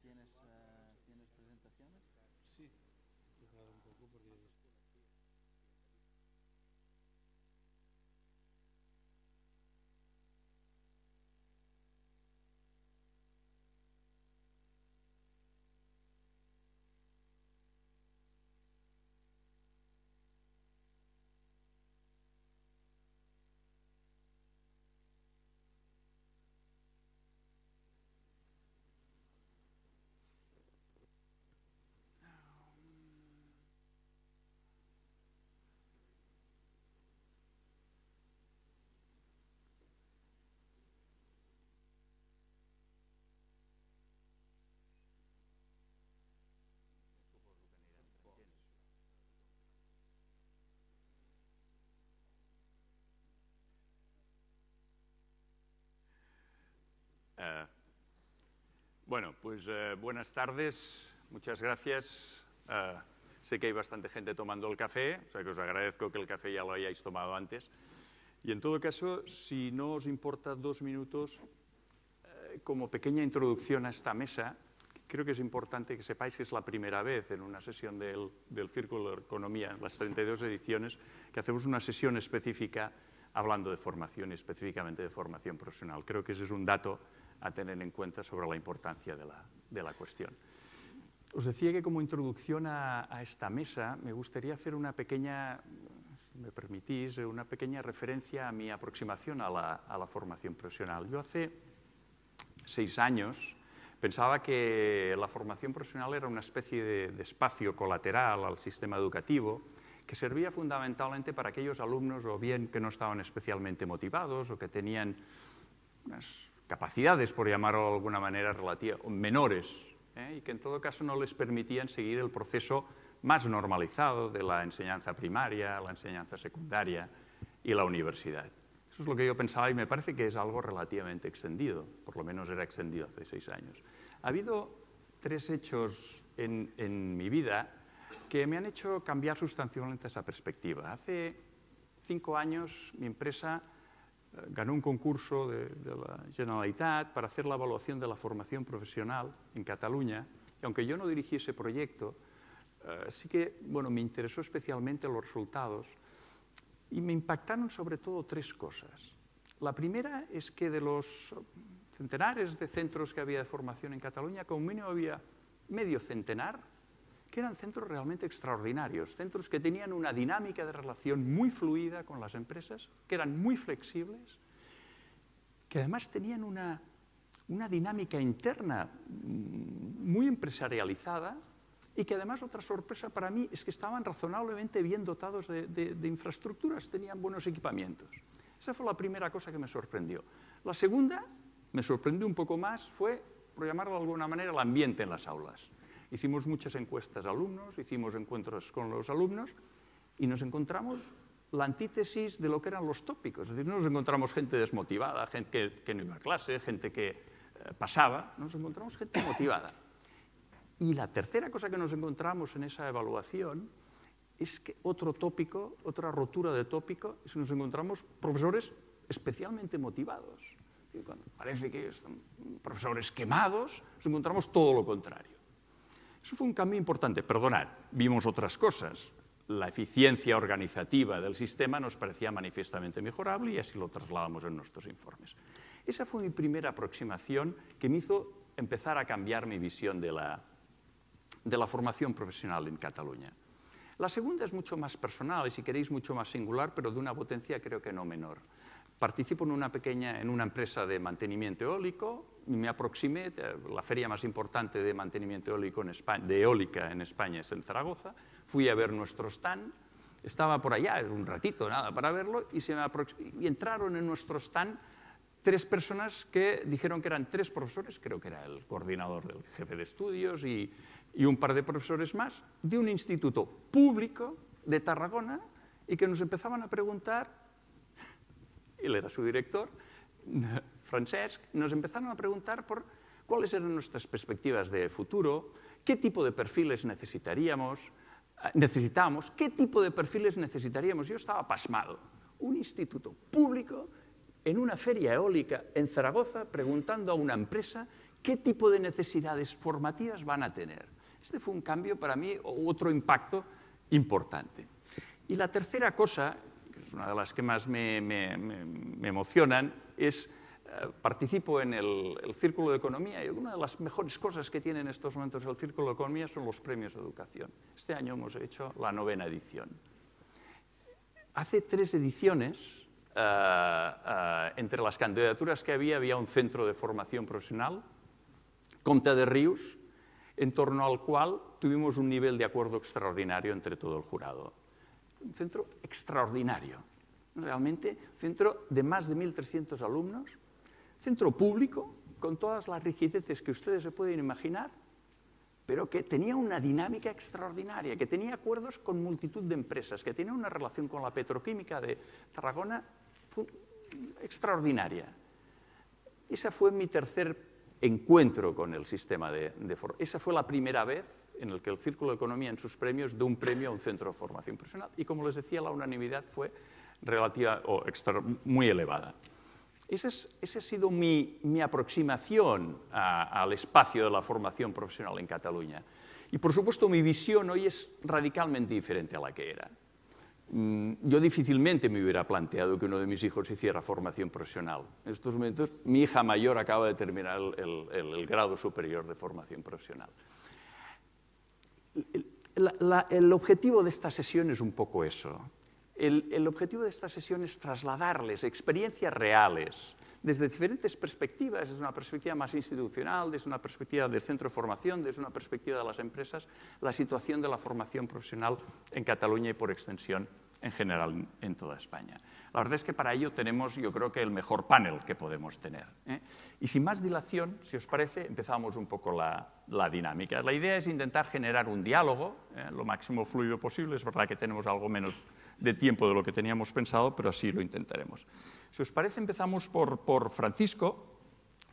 tienes, uh, ¿tienes presentaciones? Sí, dejar un poco porque... Uh, bueno, pues uh, buenas tardes, muchas gracias. Uh, sé que hay bastante gente tomando el café, o sea que os agradezco que el café ya lo hayáis tomado antes. Y en todo caso, si no os importa dos minutos, eh, como pequeña introducción a esta mesa, creo que es importante que sepáis que es la primera vez en una sesión del, del Círculo de Economía, en las 32 ediciones, que hacemos una sesión específica hablando de formación, específicamente de formación profesional. Creo que ese es un dato a tener en cuenta sobre la importancia de la, de la cuestión. Os decía que como introducción a, esta mesa me gustaría hacer una pequeña, si me permitís, una pequeña referencia a mi aproximación a la, a la formación profesional. Yo hace seis años pensaba que la formación profesional era una especie de, de espacio colateral al sistema educativo que servía fundamentalmente para aquellos alumnos o bien que no estaban especialmente motivados o que tenían unas capacidades, por llamarlo de alguna manera, relativas, menores, ¿eh? y que en todo caso no les permitían seguir el proceso más normalizado de la enseñanza primaria, la enseñanza secundaria y la universidad. Eso es lo que yo pensaba y me parece que es algo relativamente extendido, por lo menos era extendido hace seis años. Ha habido tres hechos en, en mi vida que me han hecho cambiar sustancialmente esa perspectiva. Hace cinco años mi empresa ganó un concurso de, de, la Generalitat para hacer la evaluación de la formación profesional en Cataluña, y aunque yo no dirigí ese proyecto, eh, sí que bueno, me interesó especialmente los resultados y me impactaron sobre todo tres cosas. La primera es que de los centenares de centros que había de formación en Cataluña, como mínimo había medio centenar que eran centros realmente extraordinarios, centros que tenían una dinámica de relación muy fluida con las empresas, que eran muy flexibles, que además tenían una, una dinámica interna muy empresarializada y que además otra sorpresa para mí es que estaban razonablemente bien dotados de, de, de infraestructuras, tenían buenos equipamientos. Esa fue la primera cosa que me sorprendió. La segunda, me sorprendió un poco más, fue, por llamarlo de alguna manera, el ambiente en las aulas. Hicimos muchas encuestas a alumnos, hicimos encuentros con los alumnos y nos encontramos la antítesis de lo que eran los tópicos. Es decir, no nos encontramos gente desmotivada, gente que, que no iba a clase, gente que eh, pasaba, nos encontramos gente motivada. Y la tercera cosa que nos encontramos en esa evaluación es que otro tópico, otra rotura de tópico, es que nos encontramos profesores especialmente motivados. Cuando parece que son profesores quemados, nos encontramos todo lo contrario. Eso fue un cambio importante. Perdonad, vimos otras cosas. La eficiencia organizativa del sistema nos parecía manifiestamente mejorable y así lo trasladamos en nuestros informes. Esa fue mi primera aproximación que me hizo empezar a cambiar mi visión de la, de la formación profesional en Cataluña. La segunda es mucho más personal y, si queréis, mucho más singular, pero de una potencia creo que no menor. Participo en una pequeña, en una empresa de mantenimiento eólico me aproximé, la feria más importante de mantenimiento eólico en España, de eólica en España es en Zaragoza, fui a ver nuestro stand, estaba por allá, un ratito, nada, para verlo, y, se me y entraron en nuestro stand tres personas que dijeron que eran tres profesores, creo que era el coordinador del jefe de estudios y, y un par de profesores más, de un instituto público de Tarragona, y que nos empezaban a preguntar, él era su director, Francesc, nos empezaron a preguntar por cuáles eran nuestras perspectivas de futuro, qué tipo de perfiles necesitaríamos, necesitamos, qué tipo de perfiles necesitaríamos. Yo estaba pasmado. Un instituto público en una feria eólica en Zaragoza preguntando a una empresa qué tipo de necesidades formativas van a tener. Este fue un cambio para mí, otro impacto importante. Y la tercera cosa, que es una de las que más me, me, emocionan, es participo en el, Círculo de Economía y una de las mejores cosas que tiene en estos momentos el Círculo de Economía son los premios de educación. Este año hemos hecho la novena edición. Hace tres ediciones, uh, uh, entre las candidaturas que había, había un centro de formación profesional, Conta de Ríos, en torno al cual tuvimos un nivel de acuerdo extraordinario entre todo el jurado. Un centro extraordinario, realmente, un centro de más de 1.300 alumnos, centro público, con todas las rigideces que ustedes se pueden imaginar, pero que tenía una dinámica extraordinaria, que tenía acuerdos con multitud de empresas, que tenía una relación con la petroquímica de Tarragona extraordinaria. Ese fue mi tercer encuentro con el sistema de, de formación. Esa fue la primera vez en el que el Círculo de Economía en sus premios dio un premio a un centro de formación profesional. Y como les decía, la unanimidad fue relativa o extra, muy elevada. Esa, es, ha sido mi, mi aproximación a, al espacio de la formación profesional en Cataluña. Y por supuesto mi visión hoy es radicalmente diferente a la que era. Mm, yo difícilmente me hubiera planteado que uno de mis hijos hiciera formación profesional. En estos momentos mi hija mayor acaba de terminar el, el, el grado superior de formación profesional. La, la, el objetivo de esta sesión es un poco eso, el, el, objetivo de esta sesión es trasladarles experiencias reales desde diferentes perspectivas, desde una perspectiva más institucional, desde una perspectiva del centro de formación, desde una perspectiva de las empresas, la situación de la formación profesional en Cataluña y por extensión en general en toda España. La verdad es que para ello tenemos, yo creo que el mejor panel que podemos tener. ¿eh? Y sin más dilación, si os parece, empezamos un poco la, la dinámica. La idea es intentar generar un diálogo, ¿eh? lo máximo fluido posible. Es verdad que tenemos algo menos de tiempo de lo que teníamos pensado, pero así lo intentaremos. Si os parece, empezamos por, por Francisco.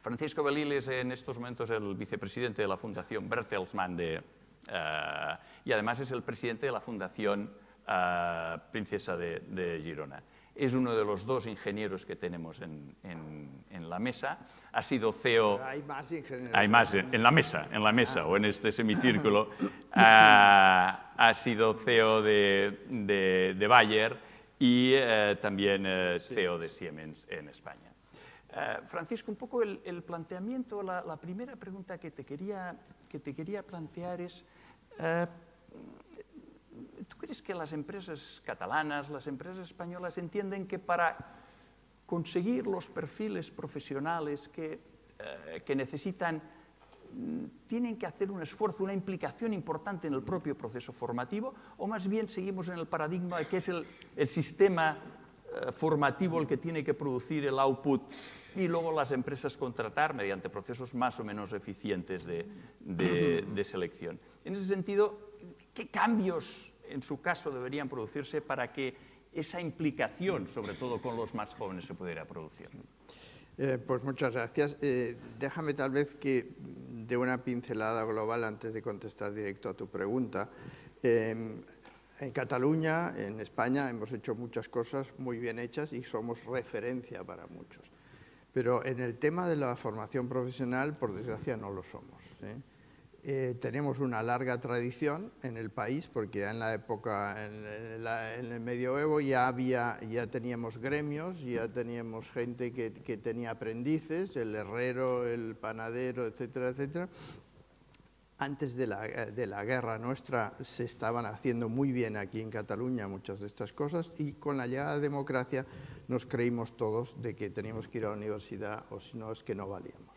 Francisco Belil es en estos momentos el vicepresidente de la Fundación Bertelsmann de, uh, y además es el presidente de la Fundación uh, Princesa de Girona es uno de los dos ingenieros que tenemos en, en, en la mesa. Ha sido CEO... Pero hay más ingenieros. Hay más en, en la mesa, en la mesa ah. o en este semicírculo. ha, ha, sido CEO de, de, de Bayer y eh, también eh. CEO de Siemens en España. Eh, Francisco, un poco el, el planteamiento, la, la, primera pregunta que te quería, que te quería plantear es... Eh, ¿Tú crees que las empresas catalanas, las empresas españolas entienden que para conseguir los perfiles profesionales que, eh, que necesitan mm, tienen que hacer un esfuerzo, una implicación importante en el propio proceso formativo, o más bien seguimos en el paradigma de que es el, el sistema eh, formativo el que tiene que producir el output y luego las empresas contratar mediante procesos más o menos eficientes de, de, de selección. En ese sentido, ¿qué cambios en su caso deberían producirse para que esa implicación, sobre todo con los más jóvenes, se pudiera producir? Eh, pues muchas gracias. Eh, déjame tal vez que de una pincelada global antes de contestar directo a tu pregunta. Eh, en Cataluña, en España, hemos hecho muchas cosas muy bien hechas y somos referencia para muchos. Pero en el tema de la formación profesional, por desgracia, no lo somos. Eh, tenemos una larga tradición en el país, porque ya en la época, en, la, en, el medioevo ya, había, ya teníamos gremios, ya teníamos gente que, tenía aprendices, el herrero, el panadero, etcétera, etcétera. Antes de la, de la guerra nuestra se estaban haciendo muy bien aquí en Cataluña muchas de estas cosas y con la llegada de la democracia nos creímos todos de que teníamos que ir a la universidad o si no es que no valíamos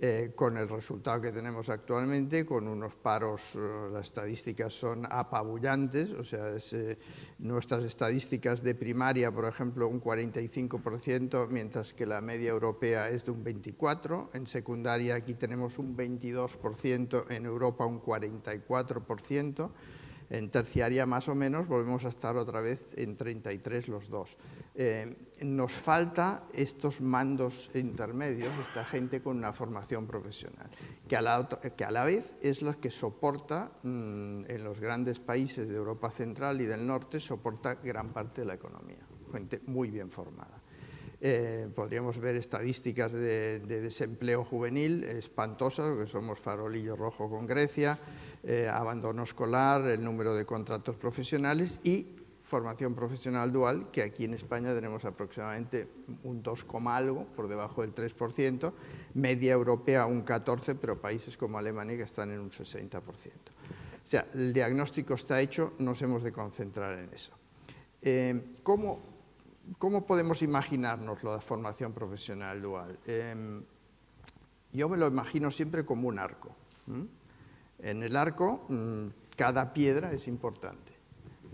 eh, con el resultado que tenemos actualmente, con unos paros, eh, las estadísticas son apabullantes, o sea, es, eh, nuestras estadísticas de primaria, por ejemplo, un 45%, mientras que la media europea es de un 24%, en secundaria aquí tenemos un 22%, en Europa un 44%, en terciaria más o menos volvemos a estar otra vez en 33 los dos. Eh, nos falta estos mandos intermedios, esta gente con una formación profesional, que a la, vez es la que soporta mmm, en los grandes países de Europa Central y del Norte, soporta gran parte de la economía, gente muy bien formada. Eh, podríamos ver estadísticas de, desempleo juvenil espantosas, porque somos farolillo rojo con Grecia, eh, abandono escolar, el número de contratos profesionales y formación profesional dual, que aquí en España tenemos aproximadamente un 2, algo, por debajo del 3%, media europea un 14%, pero países como Alemania que están en un 60%. O sea, el diagnóstico está hecho, nos hemos de concentrar en eso. Eh, ¿cómo, ¿cómo, podemos imaginarnos la formación profesional dual? Eh, yo me lo imagino siempre como un arco. En el arco, mm, cada piedra es importante.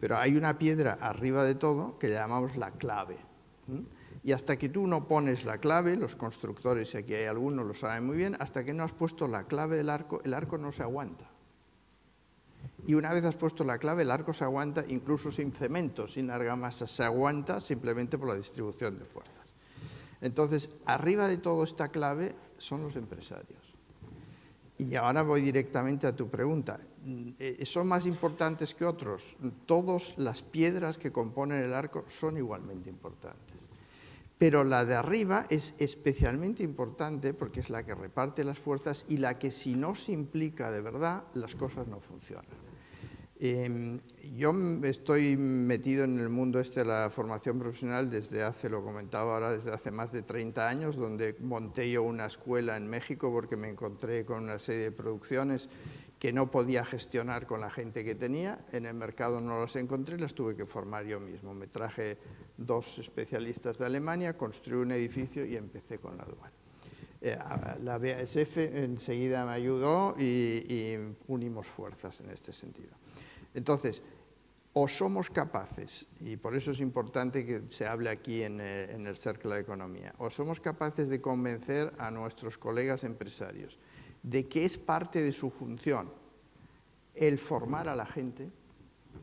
Pero hay una piedra arriba de todo que llamamos la clave. Y hasta que tú no pones la clave, los constructores, y aquí hay algunos, lo saben muy bien, hasta que no has puesto la clave del arco, el arco no se aguanta. Y una vez has puesto la clave, el arco se aguanta incluso sin cemento, sin argamasa, se aguanta simplemente por la distribución de fuerzas. Entonces, arriba de todo esta clave son los empresarios. Y ahora voy directamente a tu pregunta. Eh, ¿Son más importantes que otros? Todas las piedras que componen el arco son igualmente importantes. Pero la de arriba es especialmente importante porque es la que reparte las fuerzas y la que si no se implica de verdad, las cosas no funcionan. Em, yo estoy metido en el mundo este de la formación profesional desde hace, lo comentaba ahora, desde hace más de 30 años, donde monté yo una escuela en México porque me encontré con una serie de producciones que no podía gestionar con la gente que tenía, en el mercado no las encontré, las tuve que formar yo mismo. Me traje dos especialistas de Alemania, construí un edificio y empecé con la dual. Eh, la BASF enseguida me ayudó y unimos fuerzas en este sentido. Entonces, o somos capaces, y por eso es importante que se hable aquí en, eh, el Cercle de Economía, o somos capaces de convencer a nuestros colegas empresarios de que es parte de su función el formar a la gente,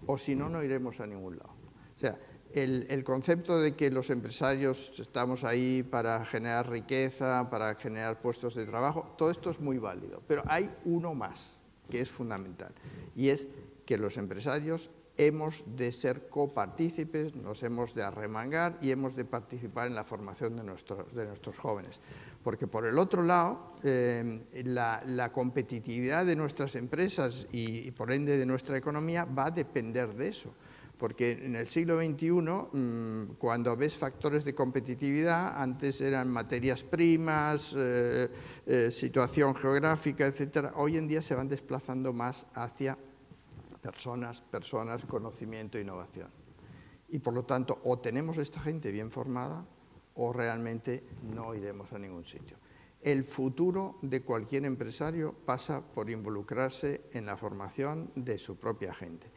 o si no, no iremos a ningún lado. O sea, el, concepto de que los empresarios estamos ahí para generar riqueza, para generar puestos de trabajo, todo esto es muy válido, pero hay uno más que es fundamental, y es que los empresarios hemos de ser copartícipes, nos hemos de arremangar y hemos de participar en la formación de nuestros, de nuestros jóvenes. Porque por el otro lado, eh, la, competitividad de nuestras empresas y, por ende de nuestra economía va a depender de eso. Porque en el siglo XXI, mm, cuando ves factores de competitividad, antes eran materias primas, eh, eh, situación geográfica, etc. Hoy en día se van desplazando más hacia personas, personas, conocimiento e innovación. Y por lo tanto, o tenemos esta gente bien formada o realmente no iremos a ningún sitio. El futuro de cualquier empresario pasa por involucrarse en la formación de su propia gente,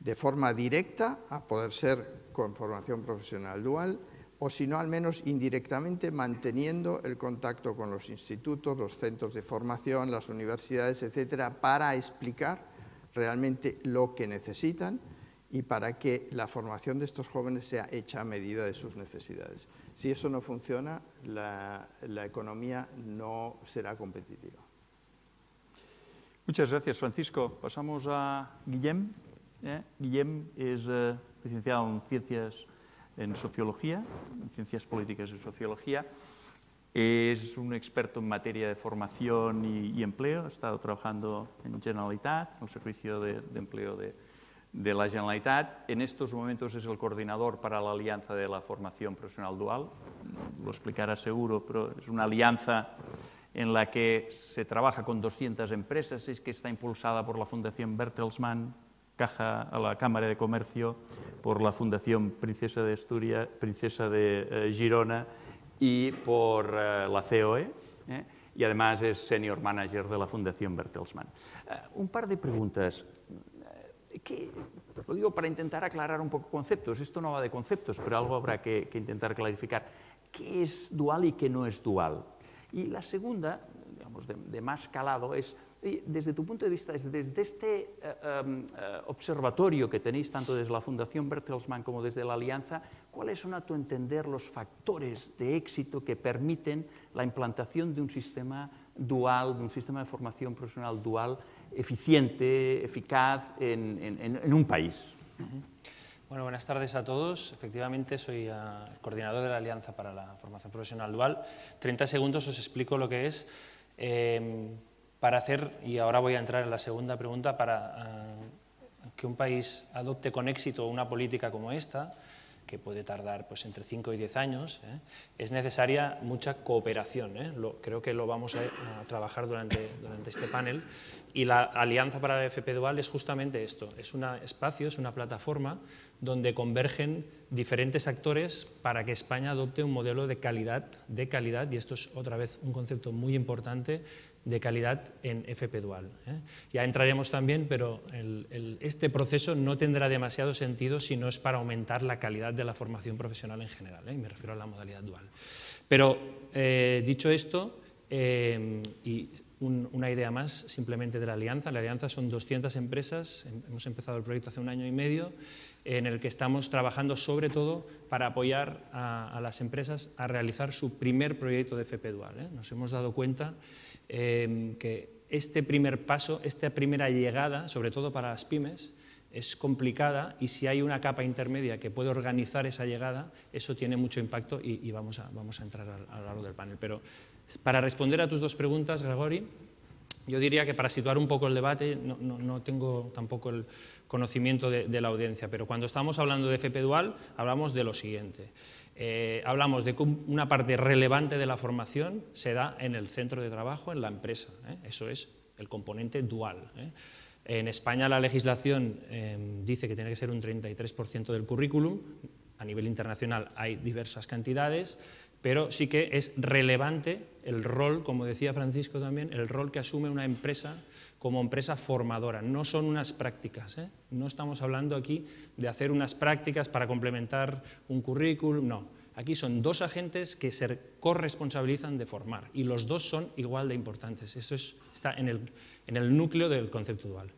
de forma directa, a poder ser con formación profesional dual, o si no, al menos indirectamente manteniendo el contacto con los institutos, los centros de formación, las universidades, etcétera, para explicar realmente lo que necesitan y para que la formación de estos jóvenes sea hecha a medida de sus necesidades. Si eso no funciona, la, economía no será competitiva. Muchas gracias, Francisco. Pasamos a Guillem. ¿eh? Guillem es eh, licenciado en Ciencias en Sociología, en Ciencias Políticas y Sociología. Es un experto en materia de formación y, empleo, ha estado trabajando en Generalitat, en el Servicio de, Empleo de, la Generalitat. En estos momentos es el coordinador para la Alianza de la Formación Profesional Dual, lo explicará seguro, pero es una alianza en la que se trabaja con 200 empresas, es que está impulsada por la Fundación Bertelsmann, Caja a la Cámara de Comercio, por la Fundación Princesa de Asturias, Princesa de eh, Girona, y por eh, la COE, ¿eh? y además es senior manager de la Fundación Bertelsmann. Eh, un par de preguntas. Que, lo digo para intentar aclarar un poco conceptos. Esto no va de conceptos, pero algo habrá que, que intentar clarificar. ¿Qué es dual y qué no es dual? Y la segunda, digamos, de, de más calado, es desde tu punto de vista, desde este eh, em, eh, observatorio que tenéis tanto desde la Fundación Bertelsmann como desde la Alianza, ¿cuáles son a tu entender los factores de éxito que permiten la implantación de un sistema dual, de un sistema de formación profesional dual eficiente, eficaz en, un país? Bueno, buenas tardes a todos. Efectivamente, soy ah, coordinador de la Alianza para la Formación Profesional Dual. 30 segundos os explico lo que es. Em, para hacer, y ahora voy a entrar en la segunda pregunta, para ah, que un país adopte con éxito una política como esta, que puede tardar pues, entre 5 y 10 años, ¿eh? es necesaria mucha cooperación. ¿eh? creo que lo vamos a, trabajar durante, durante, este panel. Y la Alianza para la FP Dual es justamente esto, es un espacio, es una plataforma donde convergen diferentes actores para que España adopte un modelo de calidad, de calidad, y esto es otra vez un concepto muy importante, de calidad en FP Dual. ¿eh? Ya entraremos también, pero este proceso no tendrá demasiado sentido si no es para aumentar la calidad de la formación profesional en general, ¿eh? me refiero a la modalidad dual. Pero eh, dicho esto, y una idea más simplemente de la alianza, la alianza son 200 empresas, hemos empezado el proyecto hace un año y medio, en el que estamos trabajando sobre todo para apoyar a, las empresas a realizar su primer proyecto de FP Dual. Nos hemos dado cuenta Em, que este primer paso, esta primera llegada, sobre todo para las pymes, es complicada y si hay una capa intermedia que puede organizar esa llegada, eso tiene mucho impacto y, vamos, a, vamos, a, entrar a, lo largo del panel. Pero para responder a tus dos preguntas, Gregori, yo diría que para situar un poco el debate, no, no, tengo tampoco el conocimiento de, la audiencia, pero cuando estamos hablando de FP Dual, hablamos de lo siguiente. Eh, hablamos de que una parte relevante de la formación se da en el centro de trabajo, en la empresa. ¿eh? Eso es el componente dual. ¿eh? En España la legislación dice que tiene que ser un 33% del currículum. A nivel internacional hay diversas cantidades, pero sí que es relevante el rol, como decía Francisco también, el rol que asume una empresa como empresa formadora. No son unas prácticas, ¿eh? no estamos hablando aquí de hacer unas prácticas para complementar un currículum, no. Aquí son dos agentes que se corresponsabilizan de formar y los dos son igual de importantes. Eso está en el, en el núcleo del concepto dual.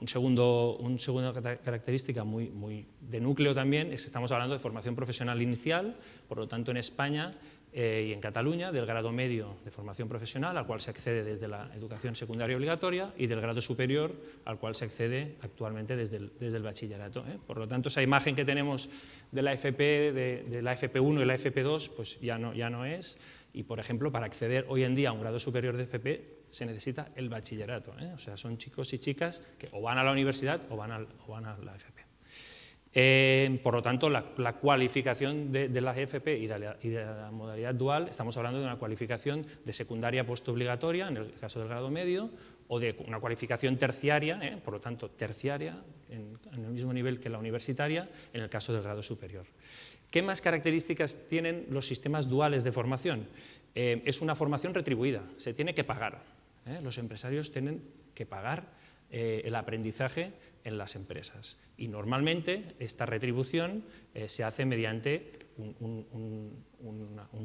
Un segundo, una segunda característica muy, muy de núcleo también es que estamos hablando de formación profesional inicial, por lo tanto en España eh, y en Cataluña del grado medio de formación profesional al cual se accede desde la educación secundaria obligatoria y del grado superior al cual se accede actualmente desde el, desde el bachillerato. ¿eh? Por lo tanto, esa imagen que tenemos de la FP, de, la FP1 y la FP2, pues ya no, ya no es. Y, por ejemplo, para acceder hoy en día a un grado superior de FP se necesita el bachillerato. ¿eh? O sea, son chicos y chicas que o van a la universidad o van, o van a la FP. Eh, por lo tanto, la, cualificación de, la FP y de la, modalidad dual, estamos hablando de una cualificación de secundaria postobligatoria, en el caso del grado medio, o de una cualificación terciaria, ¿eh? por lo tanto terciaria, en, el mismo nivel que la universitaria, en el caso del grado superior. ¿Qué más características tienen los sistemas duales de formación? es una formación retribuida, se tiene que pagar. ¿eh? Los empresarios tienen que pagar eh, el aprendizaje en las empresas. Y normalmente esta retribución eh, se hace mediante un,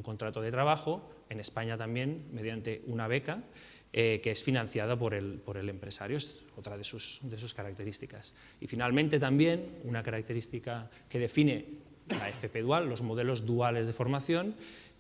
contrato de trabajo, en España también mediante una beca, que es financiada por el, por el, empresario, es otra de sus, de sus características. Y finalmente también una característica que define la FP Dual, los modelos duales de formación,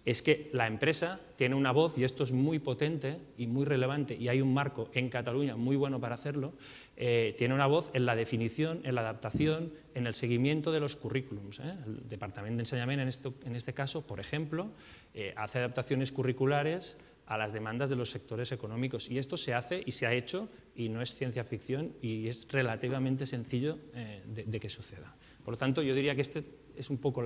es que la empresa tiene una voz, y esto es muy potente y muy relevante, y hay un marco en Cataluña muy bueno para hacerlo, eh, tiene una voz en la definición, en la adaptación, en el seguimiento de los currículums. ¿eh? El Departamento de Enseñamiento, en, este caso, por ejemplo, eh, hace adaptaciones curriculares a las demandas de los sectores económicos, y esto se hace y se ha hecho, y no es ciencia ficción, y es relativamente sencillo de, que suceda. Por lo tanto, yo diría que este es un poco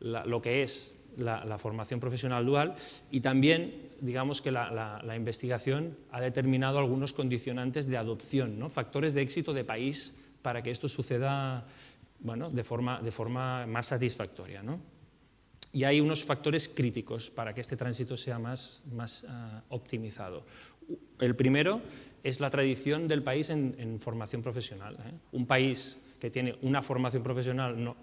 lo que es la, formación profesional dual y también digamos que la, investigación ha determinado algunos condicionantes de adopción, ¿no? factores de éxito de país para que esto suceda bueno, de, forma, de forma más satisfactoria. ¿no? Y hay unos factores críticos para que este tránsito sea más, más ah, optimizado. El primero es la tradición del país en, formación profesional. ¿eh? Un país que tiene una formación profesional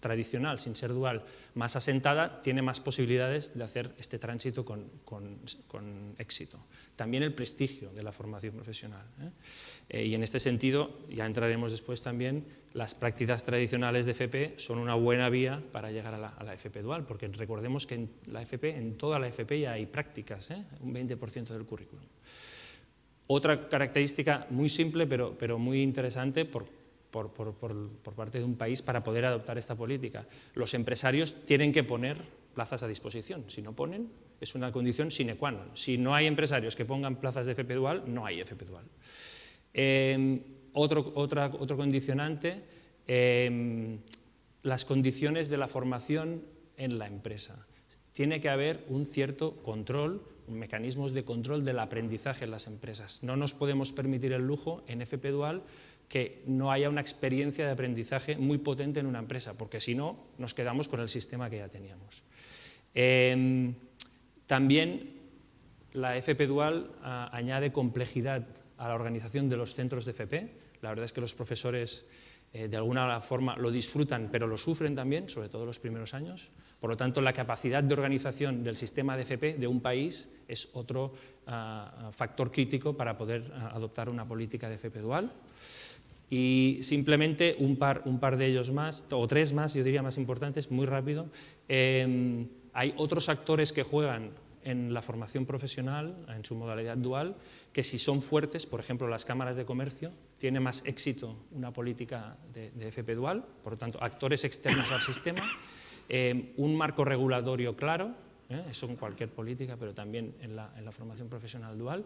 tradicional, sin ser dual, más asentada, tiene más posibilidades de hacer este tránsito con, éxito. También el prestigio de la formación profesional. ¿eh? Eh, y en este sentido, ya entraremos después también, las prácticas tradicionales de FP son una buena vía para llegar a la, FP dual, porque recordemos que en la FP, en toda la FP ya hay prácticas, ¿eh? un 20% del currículum. Otra característica muy simple, pero, pero muy interesante, por, por, parte de un país para poder adoptar esta política. Los empresarios tienen que poner plazas a disposición. Si no ponen, es una condición sine qua non. Si no hay empresarios que pongan plazas de FP dual, no hay FP dual. Em, otro, condicionante, em, las condiciones de la formación en la empresa. Tiene que haber un cierto control, mecanismos de control del aprendizaje en las empresas. No nos podemos permitir el lujo en FP dual que no haya una experiencia de aprendizaje muy potente en una empresa, porque si no, nos quedamos con el sistema que ya teníamos. Em, también la FP Dual ah, añade complejidad a la organización de los centros de FP. La verdad es que los profesores eh, de alguna forma lo disfrutan, pero lo sufren también, sobre todo los primeros años. Por lo tanto, la capacidad de organización del sistema de FP de un país es otro ah, factor crítico para poder ah, adoptar una política de FP dual. Y simplemente un par, un par de ellos más, o tres más, yo diría más importantes, muy rápido. Em, hay otros actores que juegan en la formación profesional, en su modalidad dual, que si son fuertes, por ejemplo, las cámaras de comercio, tiene más éxito una política de, FP dual, por lo tanto, actores externos al sistema, em, un marco regulatorio claro, ¿eh? eso en cualquier política, pero también en la, en la formación profesional dual,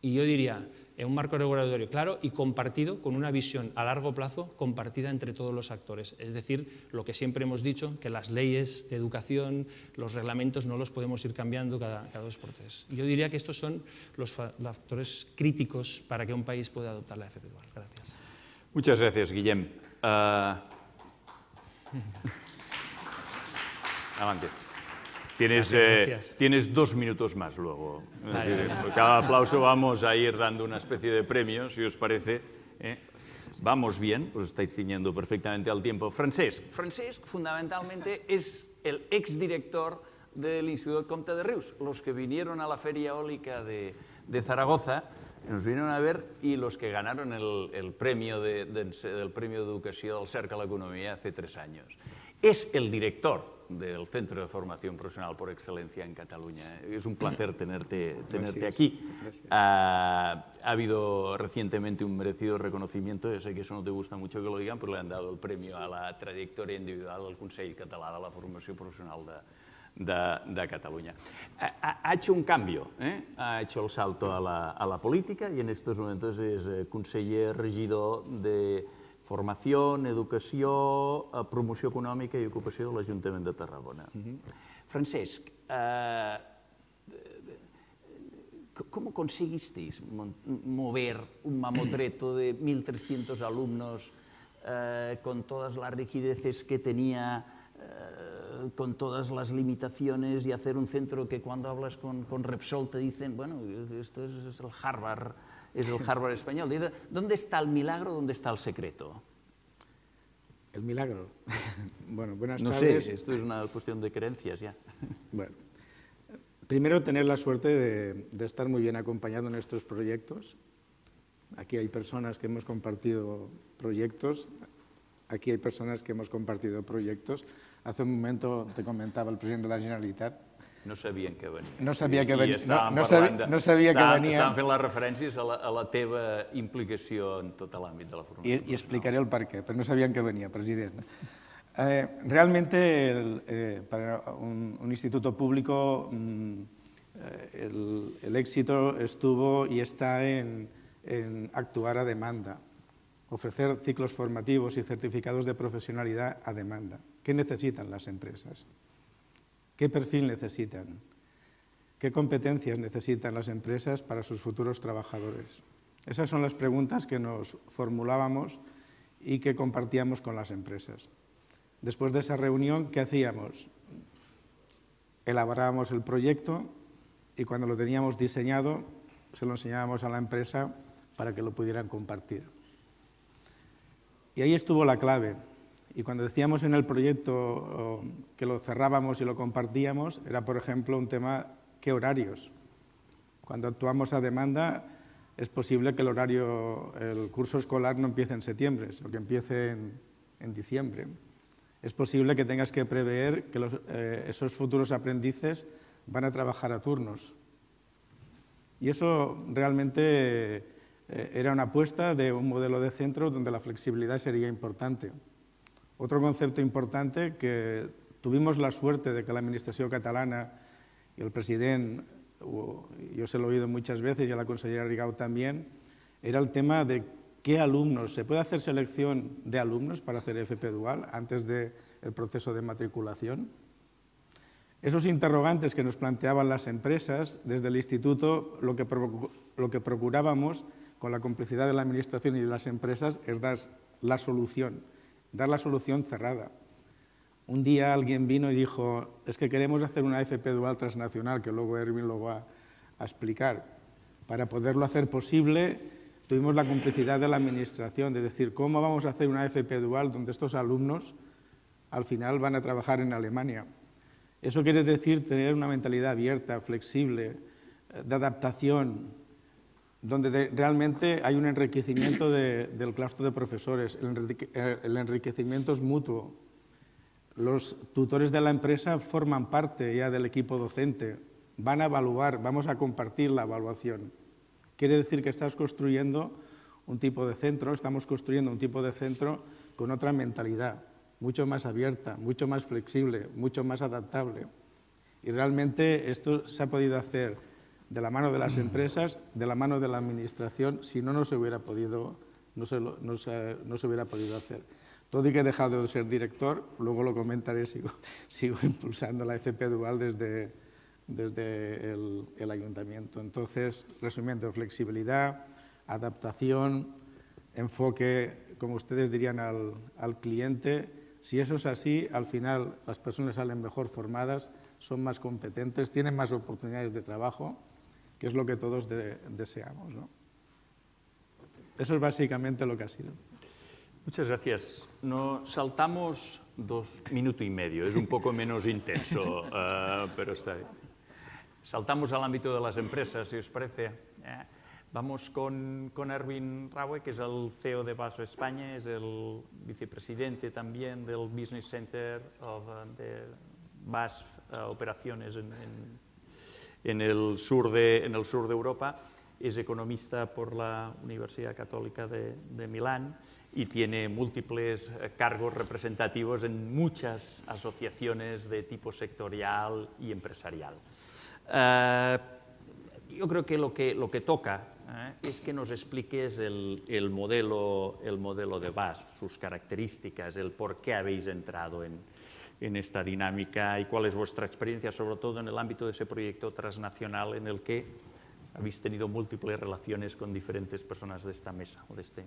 y yo diría, en un marco regulatorio claro y compartido con una visión a largo plazo compartida entre todos los actores. Es decir, lo que siempre hemos dicho, que las leyes de educación, los reglamentos no los podemos ir cambiando cada, dos por tres. Yo diría que estos son los factores críticos para que un país pueda adoptar la FP dual. Gracias. Muchas gracias, Guillem. Uh... Tienes, eh, tienes dos minutos más luego. cada aplauso vamos a ir dando una especie de premio, si os parece. ¿eh? Vamos bien, pues estáis ciñendo perfectamente al tiempo. Francesc. Francesc, fundamentalmente, es el exdirector del Instituto Comte de Rius. Los que vinieron a la Feria Eólica de, de Zaragoza nos vinieron a ver y los que ganaron el, el premio de, del premio de educación del Cerca a la Economía hace tres años. Es el director del Centro de Formación Profesional por Excelencia en Cataluña. Es un placer tenerte, tenerte aquí. Ah, ha habido recientemente un merecido reconocimiento, yo sé que eso no te gusta mucho que lo digan, pero le han dado el premio a la trayectoria individual del Consell Català de la Formación Profesional de, de, Cataluña. Ha, hecho un cambio, ¿eh? ha hecho el salto a la, a la política y en estos momentos es eh, conseller regidor de formació, educació, eh, promoció econòmica i ocupació de l'Ajuntament de Tarragona. -huh. Francesc, eh, ¿cómo conseguisteis mover un mamotreto de 1.300 alumnos eh, con todas las rigideces que tenía, eh, con todas las limitaciones y hacer un centro que cuando hablas con, con Repsol te dicen, bueno, esto es, es el Harvard es el Harvard español. ¿Dónde está el milagro? ¿Dónde está el secreto? El milagro. bueno, buenas no tardes. sé, esto es una cuestión de creencias ya. bueno, primero tener la suerte de, de, estar muy bien acompañado en estos proyectos. Aquí hay personas que hemos compartido proyectos, aquí hay personas que hemos compartido proyectos. Hace un momento te comentaba el presidente de la Generalitat no sabien que venia. No sabia que venia. No, no, sabia, no sabia que venia. Estaven fent les referències a la, a la teva implicació en tot l'àmbit de la formació. I, I explicaré el per què, però no sabien que venia, president. Eh, realmente el, eh, para un, un instituto público mm, eh, el, el, éxito estuvo y está en, en actuar a demanda, ofrecer ciclos formativos y certificados de profesionalidad a demanda. ¿Qué necesitan las empresas? ¿Qué perfil necesitan? ¿Qué competencias necesitan las empresas para sus futuros trabajadores? Esas son las preguntas que nos formulábamos y que compartíamos con las empresas. Después de esa reunión, ¿qué hacíamos? Elaborábamos el proyecto y cuando lo teníamos diseñado, se lo enseñábamos a la empresa para que lo pudieran compartir. Y ahí estuvo la clave. Y cuando decíamos en el proyecto que lo cerrábamos y lo compartíamos, era, por ejemplo, un tema, ¿qué horarios? Cuando actuamos a demanda, es posible que el horario, el curso escolar no empiece en septiembre, sino que empiece en, diciembre. Es posible que tengas que prever que eh, esos futuros aprendices van a trabajar a turnos. Y eso realmente eh, era una apuesta de un modelo de centro donde la flexibilidad sería importante. Otro concepto importante que tuvimos la suerte de que la Administración catalana y el presidente, yo se lo he oído muchas veces y a la consellera Rigau también, era el tema de qué alumnos, ¿se puede hacer selección de alumnos para hacer FP Dual antes del proceso de matriculación? Esos interrogantes que nos planteaban las empresas, desde el instituto lo que, lo que procurábamos con la complicidad de la Administración y de las empresas es dar la solución, dar la solución cerrada. Un día alguien vino y dijo, es que queremos hacer una FP dual transnacional, que luego Erwin lo va a explicar. Para poderlo hacer posible, tuvimos la complicidad de la Administración, de decir, ¿cómo vamos a hacer una FP dual donde estos alumnos al final van a trabajar en Alemania? Eso quiere decir tener una mentalidad abierta, flexible, de adaptación, donde realmente hay un enriquecimiento del claustro de profesores, el enriquecimiento es mutuo, los tutores de la empresa forman parte ya del equipo docente, van a evaluar, vamos a compartir la evaluación. Quiere decir que estás construyendo un tipo de centro, estamos construyendo un tipo de centro con otra mentalidad, mucho más abierta, mucho más flexible, mucho más adaptable. Y realmente esto se ha podido hacer de la mano de las empresas, de la mano de la administración, si no, no se hubiera podido, no se, no se hubiera podido hacer. Todo y que he dejado de ser director, luego lo comentaré, sigo, sigo impulsando la FP Dual desde, desde el, el, ayuntamiento. Entonces, resumiendo, flexibilidad, adaptación, enfoque, como ustedes dirían, al, al cliente. Si eso es así, al final las personas salen mejor formadas, son más competentes, tienen más oportunidades de trabajo, que es lo que todos de, deseamos. ¿no? Eso es básicamente lo que ha sido. Muchas gracias. Nos saltamos dos minutos y medio, es un poco menos intenso, uh, pero está bien. Saltamos al ámbito de las empresas, si os parece. Eh, vamos con, con, Erwin Raue, que es el CEO de BASF España, es el vicepresidente también del Business Center of, uh, de BASF uh, Operaciones en, en, en, el sur de, en el sur de Europa. Es economista por la Universidad Católica de, de Milán y tiene múltiples eh, cargos representativos en muchas asociaciones de tipo sectorial y empresarial. Yo creo que lo que, lo que toca eh, es que nos expliques el, el, modelo, el modelo de BASF, sus características, el por qué habéis entrado en, en esta dinámica y cuál es vuestra experiencia, sobre todo en el ámbito de ese proyecto transnacional en el que habéis tenido múltiples relaciones con diferentes personas de esta mesa o de este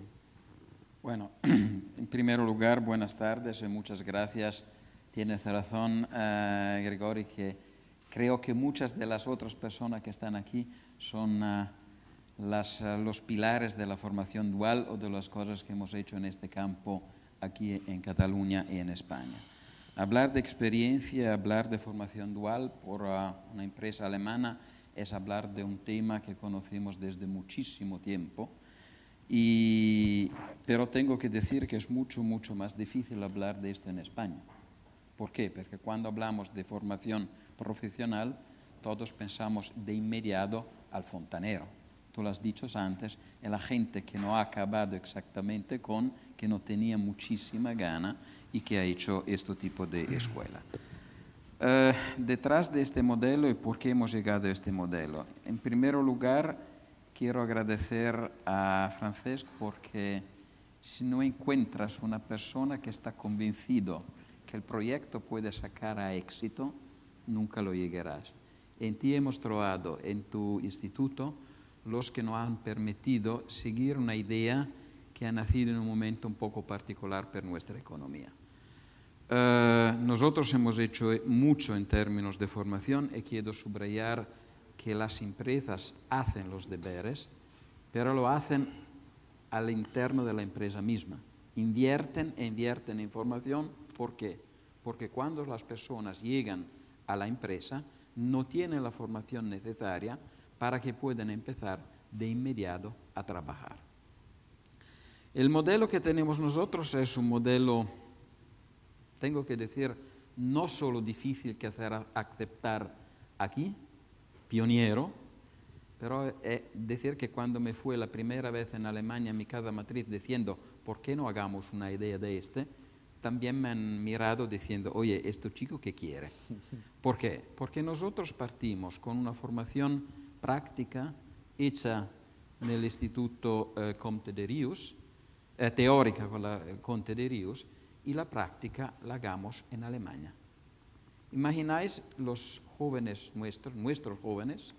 bueno, en primer lugar, buenas tardes y muchas gracias. Tienes razón, uh, que creo que muchas de las otras personas que están aquí son las, uh, los pilares de la formación dual o de las cosas que hemos hecho en este campo aquí en Cataluña y en España. Hablar de experiencia, hablar de formación dual por una empresa alemana es hablar de un tema que conocemos desde muchísimo tiempo y, pero tengo que decir que es mucho, mucho más difícil hablar de esto en España. ¿Por qué? Porque cuando hablamos de formación profesional, todos pensamos de inmediato al fontanero. Tú lo has dicho antes, es la gente que no ha acabado exactamente con, que no tenía muchísima gana y que ha hecho este tipo de escuela. Uh, detrás de este modelo y por qué hemos llegado a este modelo. En primer lugar, quiero agradecer a Francesc porque si no encuentras una persona que está convencido que el proyecto puede sacar a éxito, nunca lo llegarás. En ti hemos trovado en tu instituto los que nos han permitido seguir una idea que ha nacido en un momento un poco particular para nuestra economía. Uh, nosotros hemos hecho mucho en términos de formación y quiero subrayar que las empresas hacen los deberes, pero lo hacen al interno de la empresa misma. Invierten e invierten en formación. ¿Por qué? Porque cuando las personas llegan a la empresa, no tienen la formación necesaria para que puedan empezar de inmediato a trabajar. El modelo que tenemos nosotros es un modelo, tengo que decir, no solo difícil que hacer aceptar aquí, pioniero, pero es decir que cuando me fui la primera vez en Alemania, en mi casa matriz, diciendo, ¿por qué no hagamos una idea de este? También me han mirado diciendo, oye, ¿esto chico qué quiere? ¿Por qué? Porque nosotros partimos con una formación práctica hecha en el Instituto eh, Comte de Rius, eh, teórica con la eh, Conte de Rius, y la práctica la hagamos en Alemania. Imagináis los jóvenes nuestros, nuestros jóvenes,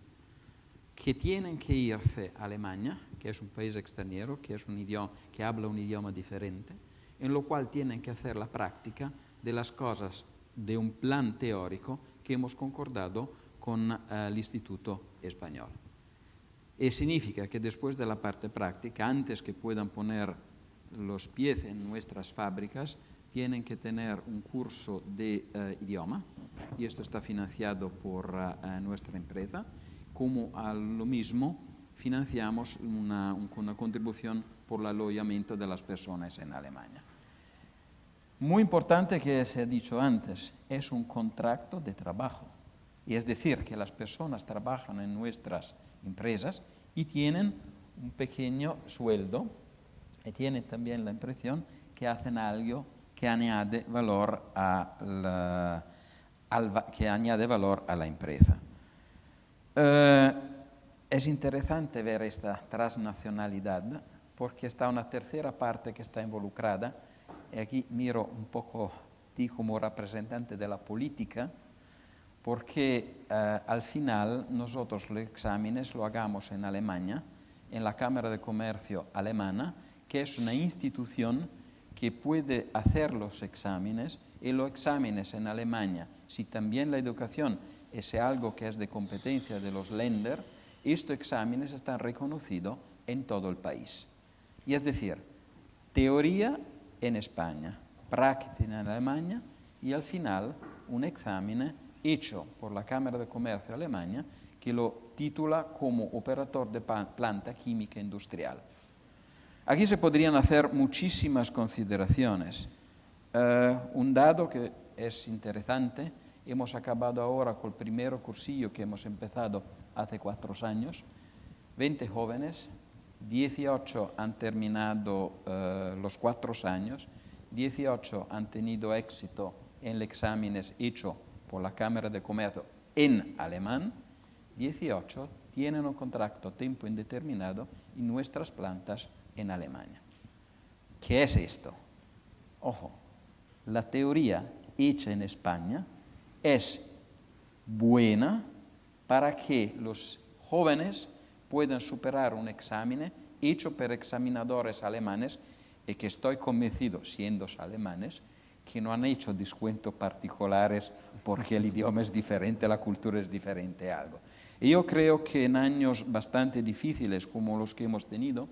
que tienen que irse a Alemania, que es un país extranjero, que, es un idioma, que habla un idioma diferente, en lo cual tienen que hacer la práctica de las cosas de un plan teórico que hemos concordado con el Instituto Español. Y significa que después de la parte práctica, antes que puedan poner los pies en nuestras fábricas, tienen que tener un curso de uh, idioma, y esto está financiado por uh, nuestra empresa, como a lo mismo financiamos una, una contribución por el alojamiento de las personas en Alemania. Muy importante que se ha dicho antes, es un contrato de trabajo. Y es decir, que las personas trabajan en nuestras empresas y tienen un pequeño sueldo y tienen también la impresión que hacen algo que añade valor a la, que añade valor a la empresa. Uh, es interesante ver esta transnacionalidad porque está una tercera parte que está involucrada y aquí miro un poco ti como representante de la política, porque eh, al final nosotros los exámenes lo hagamos en Alemania, en la Cámara de Comercio alemana, que es una institución que puede hacer los exámenes y los exámenes en Alemania, si también la educación es algo que es de competencia de los Länder, estos exámenes están reconocidos en todo el país. Y es decir, teoría en España, práctica en Alemania y al final un examen hecho por la Cámara de Comercio alemana que lo titula como operador de planta química industrial. Aquí se podrían hacer muchísimas consideraciones. Uh, un dado que es interesante, hemos acabado ahora con el primer cursillo que hemos empezado hace cuatro años, 20 jóvenes 18 han terminado uh, los cuatro años, 18 han tenido éxito en los exámenes hechos por la Cámara de Comercio en alemán, 18 tienen un contrato tiempo indeterminado en nuestras plantas en Alemania. ¿Qué es esto? Ojo, la teoría hecha en España es buena para que los jóvenes puedan superar un examen hecho por examinadores alemanes y que estoy convencido, siendo alemanes, que no han hecho descuentos particulares porque el idioma es diferente, la cultura es diferente, algo. Y yo creo que en años bastante difíciles como los que hemos tenido,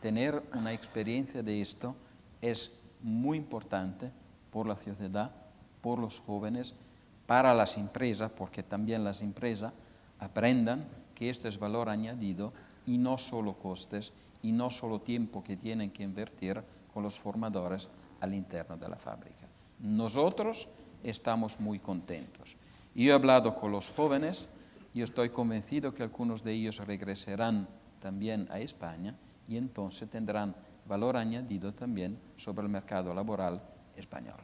tener una experiencia de esto es muy importante por la sociedad, por los jóvenes, para las empresas, porque también las empresas aprendan que esto es valor añadido y no solo costes y no solo tiempo que tienen que invertir con los formadores al interno de la fábrica. Nosotros estamos muy contentos. Yo he hablado con los jóvenes y estoy convencido que algunos de ellos regresarán también a España y entonces tendrán valor añadido también sobre el mercado laboral español.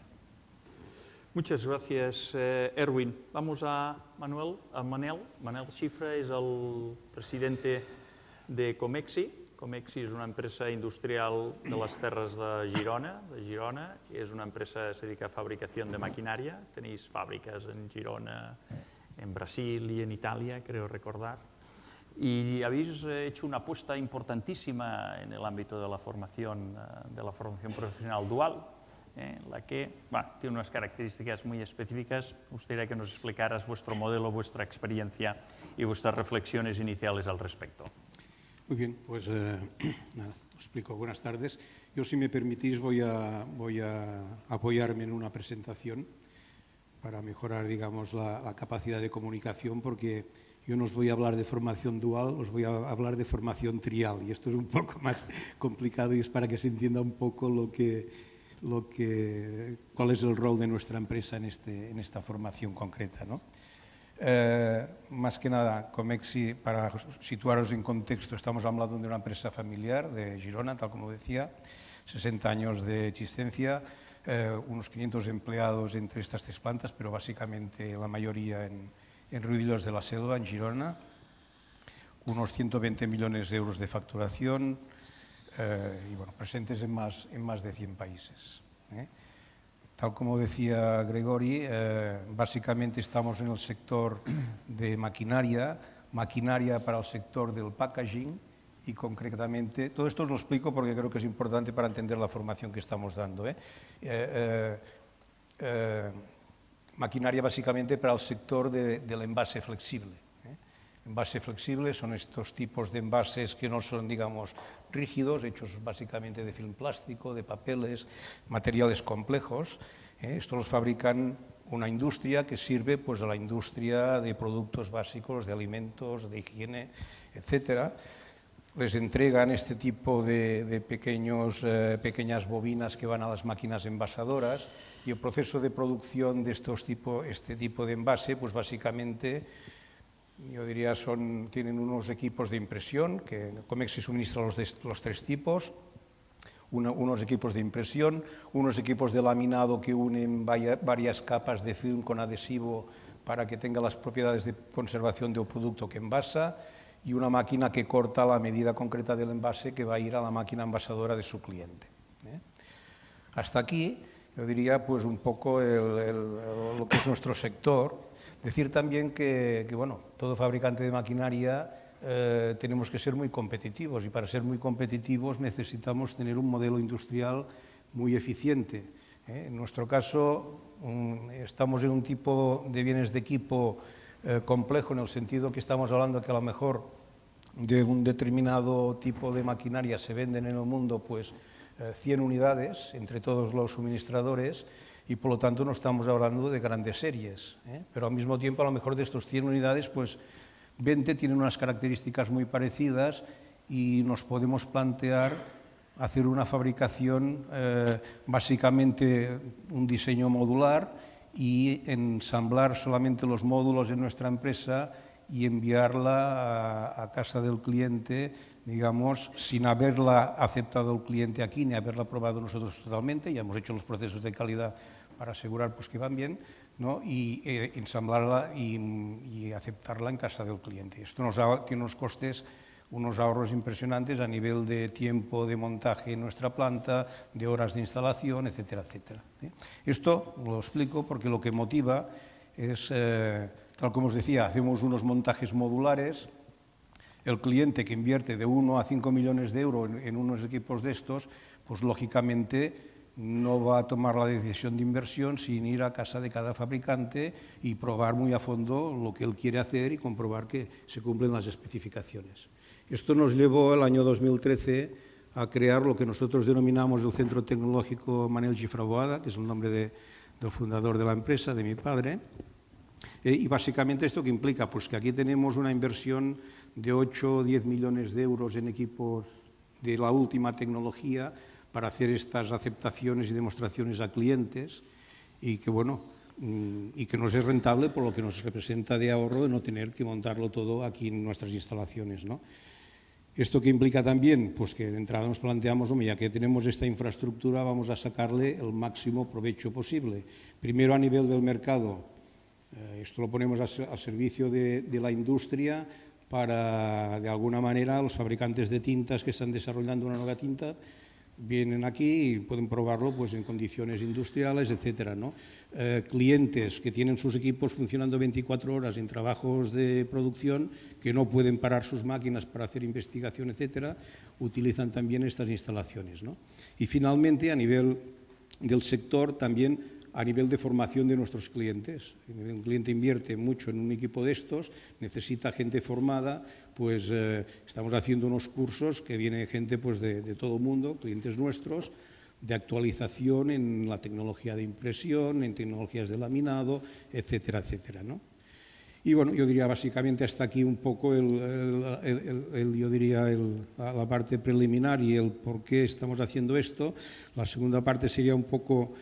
Muchas gracias, eh, Erwin. Vamos a Manuel, a Manel. Manel Xifra es el presidente de Comexi. Comexi és una empresa industrial de les terres de Girona, de Girona. És una empresa que se dedica a fabricación de maquinaria. Tenéis fábricas en Girona, en Brasil y en Italia, creo recordar. Y habéis hecho una apuesta importantísima en el ámbito de la formación, eh, de la formación profesional dual, eh, la que tiene unas características muy específicas. Me gustaría que nos explicaras vuestro modelo, vuestra experiencia y vuestras reflexiones iniciales al respecto. Muy bien, pues eh, nada, os explico. Buenas tardes. Yo, si me permitís, voy a, voy a apoyarme en una presentación para mejorar, digamos, la, capacidad de comunicación, porque yo no os voy a hablar de formación dual, os voy a hablar de formación trial, y esto es un poco más complicado y es para que se entienda un poco lo que lo que, cuál es el rol de nuestra empresa en, este, en esta formación concreta. ¿no? Eh, más que nada, Comexi, para situaros en contexto, estamos hablando de una empresa familiar de Girona, tal como decía, 60 años de existencia, eh, unos 500 empleados entre estas tres plantas, pero básicamente la mayoría en, en de la Selva, en Girona, unos 120 millones de euros de facturación eh, y bueno, presentes en más, en de 100 países. ¿eh? Tal como decía Gregori, eh, básicamente estamos en el sector de maquinaria, maquinaria para el sector del packaging y concretamente, todo esto os lo explico porque creo que es importante para entender la formación que estamos dando. ¿eh? Eh, maquinaria básicamente para el sector de, del envase flexible. Envase flexible son estos tipos de envases que no son, digamos, rígidos, hechos básicamente de film plástico, de papeles, materiales complejos. ¿eh? Estos los fabrican una industria que sirve pues, a la industria de productos básicos, de alimentos, de higiene, etcétera. Les entregan este tipo de, pequeños, eh, pequeñas bobinas que van a las máquinas envasadoras y el proceso de producción de estos tipo, este tipo de envase, pues básicamente yo diría, son, tienen unos equipos de impresión, que Comex se suministra los, de, los tres tipos, una, unos equipos de impresión, unos equipos de laminado que unen vaya, varias capas de film con adhesivo para que tenga las propiedades de conservación del producto que envasa, y una máquina que corta la medida concreta del envase que va a ir a la máquina envasadora de su cliente. ¿eh? Hasta aquí, yo diría, pues un poco el, el, lo que es nuestro sector, Decir también que, bueno, todo fabricante de maquinaria eh, tenemos que ser muy competitivos y para ser muy competitivos necesitamos tener un modelo industrial muy eficiente. ¿eh? En nuestro caso, estamos en un tipo de bienes de equipo eh, complejo en el sentido que estamos hablando que a lo mejor de un determinado tipo de maquinaria se venden en el mundo pues 100 unidades entre todos los suministradores y por lo tanto no estamos hablando de grandes series, ¿eh? pero al mismo tiempo a lo mejor de estos 100 unidades, pues 20 tienen unas características muy parecidas y nos podemos plantear hacer una fabricación eh, básicamente un diseño modular y ensamblar solamente los módulos en nuestra empresa y enviarla a, a casa del cliente digamos, sin haberla aceptado el cliente aquí ni haberla probado nosotros totalmente, ya hemos hecho los procesos de calidad para asegurar pues, que van bien, ¿no? y eh, ensamblarla y, aceptarla en casa del cliente. Esto nos ha, tiene unos costes, unos ahorros impresionantes a nivel de tiempo de montaje en nuestra planta, de horas de instalación, etcétera, etcétera. ¿eh? Esto lo explico porque lo que motiva es, eh, tal como os decía, hacemos unos montajes modulares, el cliente que invierte de 1 a 5 millones de euros en, unos equipos de estos, pues lógicamente no va a tomar la decisión de inversión sin ir a casa de cada fabricante y probar muy a fondo lo que él quiere hacer y comprobar que se cumplen las especificaciones. Esto nos llevó el año 2013 a crear lo que nosotros denominamos el Centro Tecnológico Manel Gifraboada, que es el nombre de, del fundador de la empresa, de mi padre. Eh, y básicamente esto que implica, pues que aquí tenemos una inversión de 8 o 10 millones de euros en equipos de la última tecnología para hacer estas aceptaciones y demostraciones a clientes y que, bueno, mm, y que nos es rentable por lo que nos representa de ahorro de no tener que montarlo todo aquí en nuestras instalaciones. ¿no? ¿Esto que implica también? Pues que de entrada nos planteamos, hombre, ya que tenemos esta infraestructura, vamos a sacarle el máximo provecho posible. Primero a nivel del mercado, eh, esto lo ponemos al servicio de, de la industria, para, de alguna manera, los fabricantes de tintas que están desarrollando una nueva tinta vienen aquí y pueden probarlo pues, en condiciones industriales, etcétera, ¿no? Eh, clientes que tienen sus equipos funcionando 24 horas en trabajos de producción, que no pueden parar sus máquinas para hacer investigación, etcétera, utilizan también estas instalaciones. ¿no? Y finalmente, a nivel del sector, también a nivel de formación de nuestros clientes. Un cliente invierte mucho en un equipo de estos, necesita gente formada, pues eh, estamos haciendo unos cursos que viene gente pues, de, todo el mundo, clientes nuestros, de actualización en la tecnología de impresión, en tecnologías de laminado, etcétera, etcétera. ¿no? Y bueno, yo diría básicamente hasta aquí un poco el, el, el, el yo diría la parte preliminar y el por qué estamos haciendo esto. La segunda parte sería un poco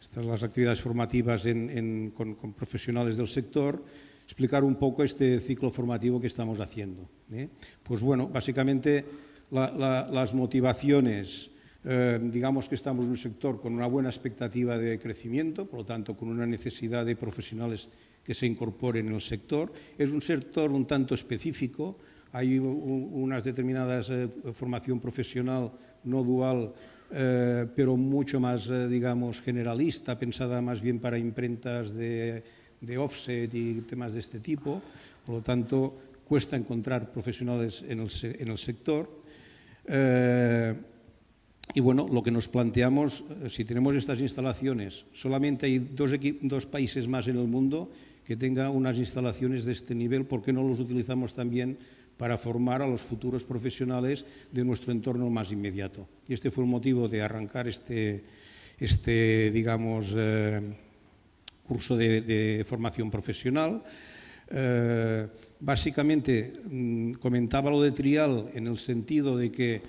estas las actividades formativas en, en, con, con, profesionales del sector. explicar un poco este ciclo formativo que estamos haciendo. ¿eh? Pues bueno, básicamente las motivaciones, eh, digamos que estamos en un sector con una buena expectativa de crecimiento, por lo tanto con una necesidad de profesionales que se incorporen en el sector. Es un sector un tanto específico, hay unas determinadas eh, formación profesional no dual, eh, pero mucho más, eh, digamos, generalista, pensada más bien para imprentas de, de, offset y temas de este tipo. Por lo tanto, cuesta encontrar profesionales en el, en el sector. y bueno, lo que nos planteamos, si tenemos estas instalaciones, solamente hay dos, dos países más en el mundo que tengan unas instalaciones de este nivel, ¿por qué no los utilizamos también para formar a los futuros profesionales de nuestro entorno más inmediato. Y este fue el motivo de arrancar este, este digamos, eh, curso de, formación profesional. Eh, básicamente mm, comentaba lo de Trial en el sentido de que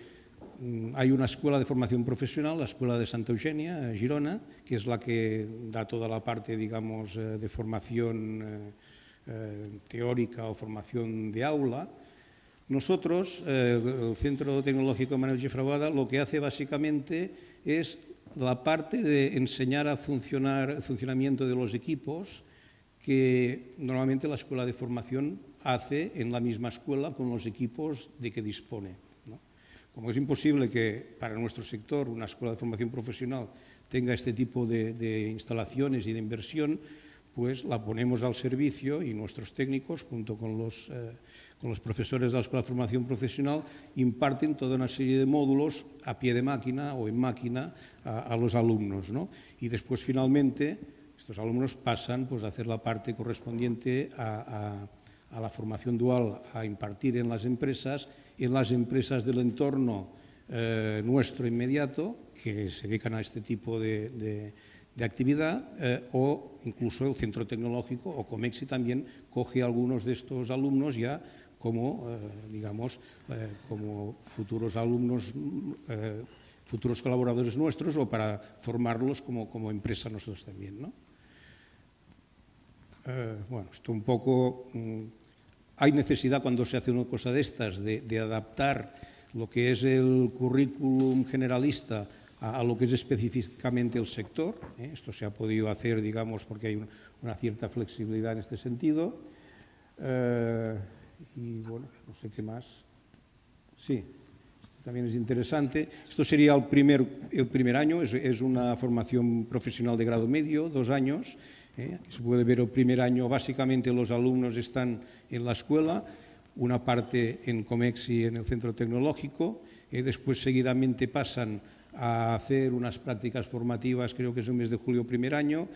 mm, hay una escuela de formación profesional, la Escuela de Santa Eugenia, Girona, que es la que da toda la parte, digamos, eh, de formación teórica o formación de aula, nosotros, eh, el Centro Tecnológico Manuel Gifraguada, lo que hace básicamente es la parte de enseñar a funcionar el funcionamiento de los equipos que normalmente la escuela de formación hace en la misma escuela con los equipos de que dispone. Como es imposible que para nuestro sector una escuela de formación profesional tenga este tipo de, instalaciones y de inversión, pues la ponemos al servicio y nuestros técnicos, junto con los eh, con los profesores de la Escuela de Formación Profesional, imparten toda una serie de módulos a pie de máquina o en máquina a, los alumnos. ¿no? Y después, finalmente, estos alumnos pasan pues, a hacer la parte correspondiente a, la formación dual a impartir en las empresas, en las empresas del entorno eh, nuestro inmediato, que se dedican a este tipo de actividad eh, o incluso el centro tecnológico o Comexi también coge algunos de estos alumnos ya como, eh, digamos, eh, como futuros alumnos, futuros colaboradores nuestros o para formarlos como, como empresa nosotros también. ¿no? bueno, esto un poco... Mm, hay necesidad cuando se hace una cosa de estas de, de adaptar lo que es el currículum generalista a, lo que es específicamente el sector. ¿eh? Esto se ha podido hacer, digamos, porque hay una cierta flexibilidad en este sentido. Eh, y bueno, no sé qué más. Sí, también es interesante. Esto sería el primer, el primer año, es, una formación profesional de grado medio, dos años. ¿eh? Se puede ver el primer año, básicamente los alumnos están en la escuela, una parte en Comexi, en el centro tecnológico, después seguidamente pasan a hacer unas prácticas formativas, creo que es el mes de julio primer año,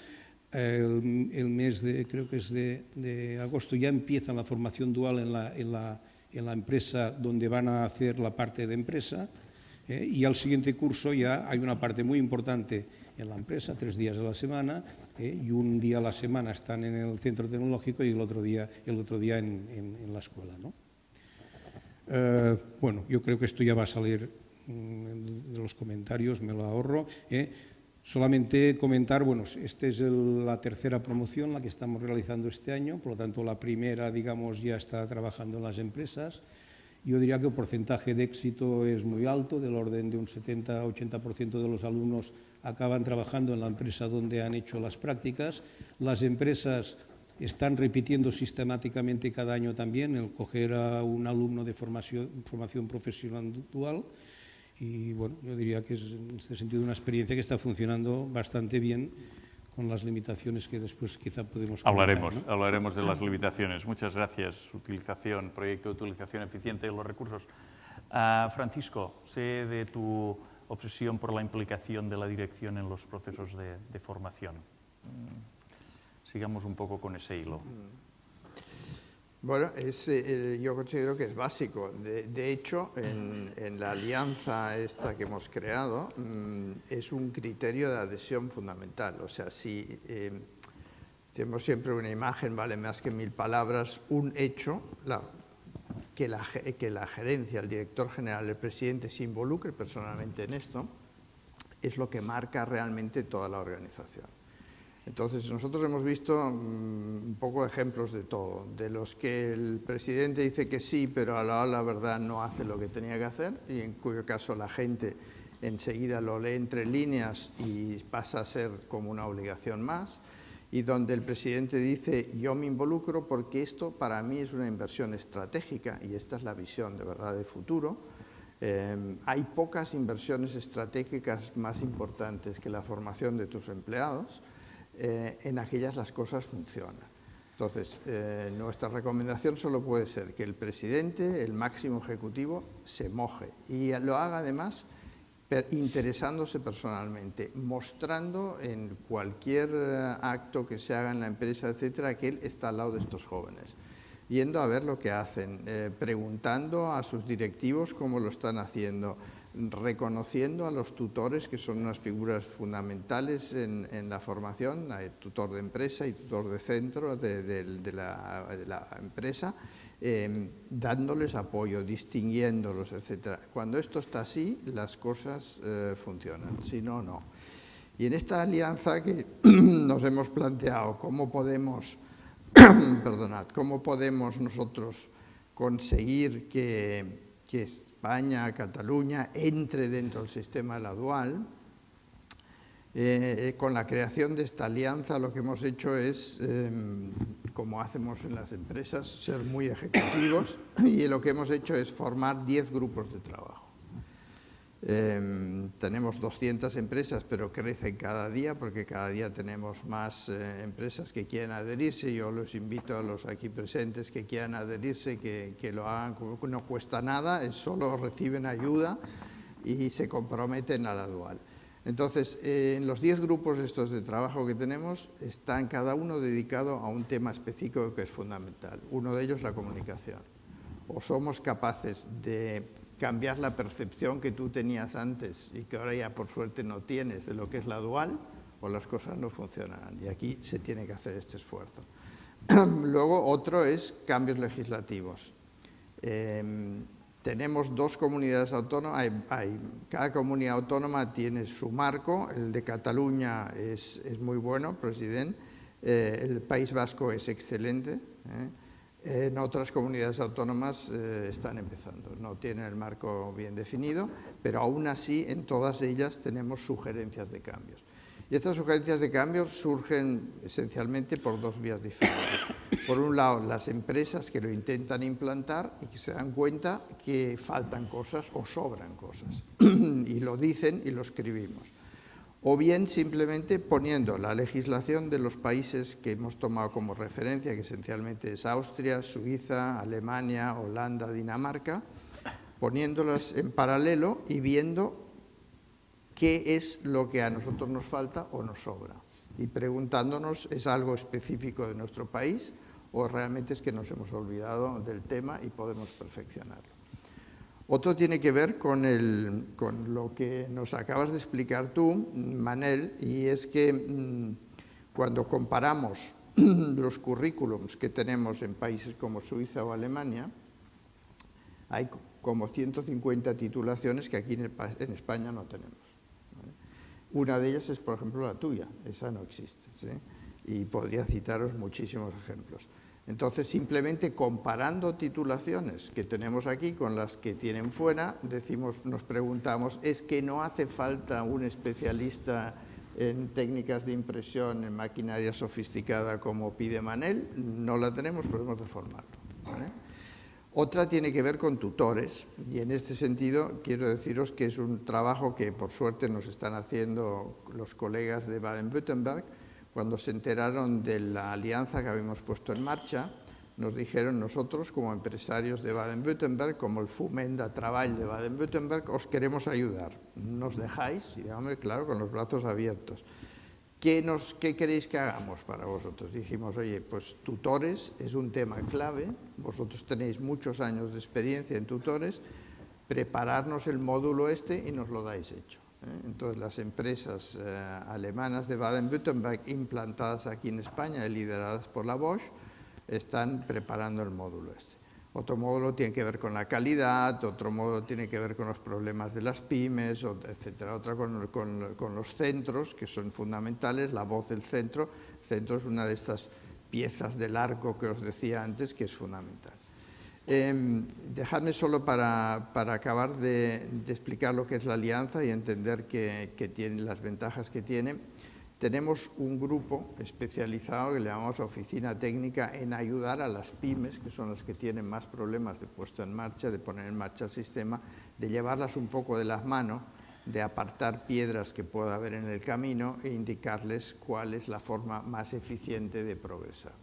el, mes de, creo que es de, agosto, ya empiezan la formación dual en la, en la, en la empresa donde van a hacer la parte de empresa eh, y al siguiente curso ya hay una parte muy importante en la empresa, tres días a la semana eh, y un día a la semana están en el centro tecnológico y el otro día, el otro día en, en, la escuela. ¿no? Eh, bueno, yo creo que esto ya va a salir Mm, de los comentarios, me lo ahorro. Solamente comentar, bueno, esta es la tercera promoción la que estamos realizando este año, por lo tanto la primera, digamos, ya está trabajando en las empresas. Yo diría que el porcentaje de éxito es muy alto, del orden de un 70-80% de los alumnos acaban trabajando en la empresa donde han hecho las prácticas. Las empresas están repitiendo sistemáticamente cada año también el coger a un alumno de formación, formación profesional dual y bueno, yo diría que es en este sentido una experiencia que está funcionando bastante bien con las limitaciones que después quizá podemos Hablaremos, hablaremos de las limitaciones. Muchas gracias. Utilización, proyecto de utilización eficiente de los recursos. Ah, Francisco, sé de tu obsesión por la implicación de la dirección en los procesos de, de formación. Mm, sigamos un poco con ese hilo. Bueno, eh, yo considero que es básico. De, hecho, en, la alianza esta que hemos creado, mm, es un criterio de adhesión fundamental. O sea, si eh, tenemos siempre una imagen, vale más que mil palabras, un hecho, que, la, que la gerencia, el director general, el presidente se involucre personalmente en esto, es lo que marca realmente toda la organización. Entonces, nosotros hemos visto mm, un poco ejemplos de todo, de los que el presidente dice que sí, pero a la, la verdad no hace lo que tenía que hacer, y en cuyo caso la gente enseguida lo lee entre líneas y pasa a ser como una obligación más, y donde el presidente dice yo me involucro porque esto para mí es una inversión estratégica y esta es la visión de verdad de futuro. Eh, hay pocas inversiones estratégicas más importantes que la formación de tus empleados eh, en aquellas las cosas funcionan. Entonces, eh, nuestra recomendación solo puede ser que el presidente, el máximo ejecutivo, se moje y lo haga además interesándose personalmente, mostrando en cualquier eh, acto que se haga en la empresa, etcétera, que él está al lado de estos jóvenes, yendo a ver lo que hacen, preguntando a sus directivos cómo lo están haciendo, reconociendo a los tutores, que son unas figuras fundamentales en, la formación, hay tutor de empresa y tutor de centro de, la, empresa, em, dándoles apoyo, distinguiéndolos, etc. Cuando esto está así, las cosas eh, funcionan, si no, no. Y en esta alianza que nos hemos planteado, ¿cómo podemos, perdonad, cómo podemos nosotros conseguir que, que España, Cataluña, entre dentro del sistema de la dual. Eh, con la creación de esta alianza lo que hemos hecho es, em, como hacemos en las empresas, ser muy ejecutivos y lo que hemos hecho es formar 10 grupos de trabajo. Em, tenemos 200 empresas, pero crecen cada día porque cada día tenemos más eh, empresas que quieren adherirse. Yo los invito a los aquí presentes que quieran adherirse, que, que lo hagan, no cuesta nada, solo reciben ayuda y se comprometen a la dual. Entonces, en los 10 grupos estos de trabajo que tenemos, están cada uno dedicado a un tema específico que es fundamental. Uno de ellos la comunicación. O somos capaces de cambiar la percepción que tú tenías antes y que ahora ya por suerte no tienes de lo que es la dual, o las cosas no funcionarán. Y aquí se tiene que hacer este esfuerzo. Luego otro es cambios legislativos. Em, tenemos dos comunidades autónomas, hay, cada comunidad autónoma tiene su marco, el de Cataluña es, muy bueno, presidente, eh, el País Vasco es excelente. ¿eh? En otras comunidades autónomas eh, están empezando, no tienen el marco bien definido, pero aún así en todas ellas tenemos sugerencias de cambios. Y estas sugerencias de cambios surgen esencialmente por dos vías diferentes. Por un lado, las empresas que lo intentan implantar y que se dan cuenta que faltan cosas o sobran cosas. y lo dicen y lo escribimos o bien simplemente poniendo la legislación de los países que hemos tomado como referencia, que esencialmente es Austria, Suiza, Alemania, Holanda, Dinamarca, poniéndolas en paralelo y viendo qué es lo que a nosotros nos falta o nos sobra. Y preguntándonos, ¿es algo específico de nuestro país o realmente es que nos hemos olvidado del tema y podemos perfeccionarlo? Otro tiene que ver con, lo que nos acabas de explicar tú, Manel, y es que mm, cuando comparamos los currículums que tenemos en países como Suiza o Alemania, hay como 150 titulaciones que aquí en, España no tenemos. Una de ellas es, por ejemplo, la tuya, esa no existe. Y podría citaros muchísimos ejemplos. Entonces, simplemente comparando titulaciones que tenemos aquí con las que tienen fuera, decimos, nos preguntamos, ¿es que no hace falta un especialista en técnicas de impresión, en maquinaria sofisticada como pide Manel? No la tenemos, podemos reformarlo. Otra tiene que ver con tutores y en este sentido quiero deciros que es un trabajo que por suerte nos están haciendo los colegas de Baden-Württemberg, cuando se enteraron de la alianza que habíamos puesto en marcha, nos dijeron nosotros como empresarios de Baden-Württemberg, como el Fumenda Trabajo de Baden-Württemberg, os queremos ayudar. ¿Nos dejáis? Y hombre, claro, con los brazos abiertos. ¿Qué, nos, ¿Qué queréis que hagamos para vosotros? Dijimos, oye, pues tutores es un tema clave, vosotros tenéis muchos años de experiencia en tutores, prepararnos el módulo este y nos lo dais hecho. Entonces, las empresas eh, alemanas de Baden-Württemberg implantadas aquí en España, lideradas por la Bosch, están preparando el módulo este. otro módulo tiene que ver con la calidad, otro módulo tiene que ver con los problemas de las pymes, etcétera. Otra con, con, los centros, que son fundamentales, la voz del centro. El centro es una de estas piezas del arco que os decía antes, que es fundamental. Eh, dejadme solo para, para acabar de, explicar lo que es la alianza y entender que, tiene las ventajas que tiene tenemos un grupo especializado que le llamamos Oficina Técnica en ayudar a las pymes, que son las que tienen más problemas de puesto en marcha, de poner en marcha el sistema, de llevarlas un poco de las manos, de apartar piedras que pueda haber en el camino e indicarles cuál es la forma más eficiente de progresar.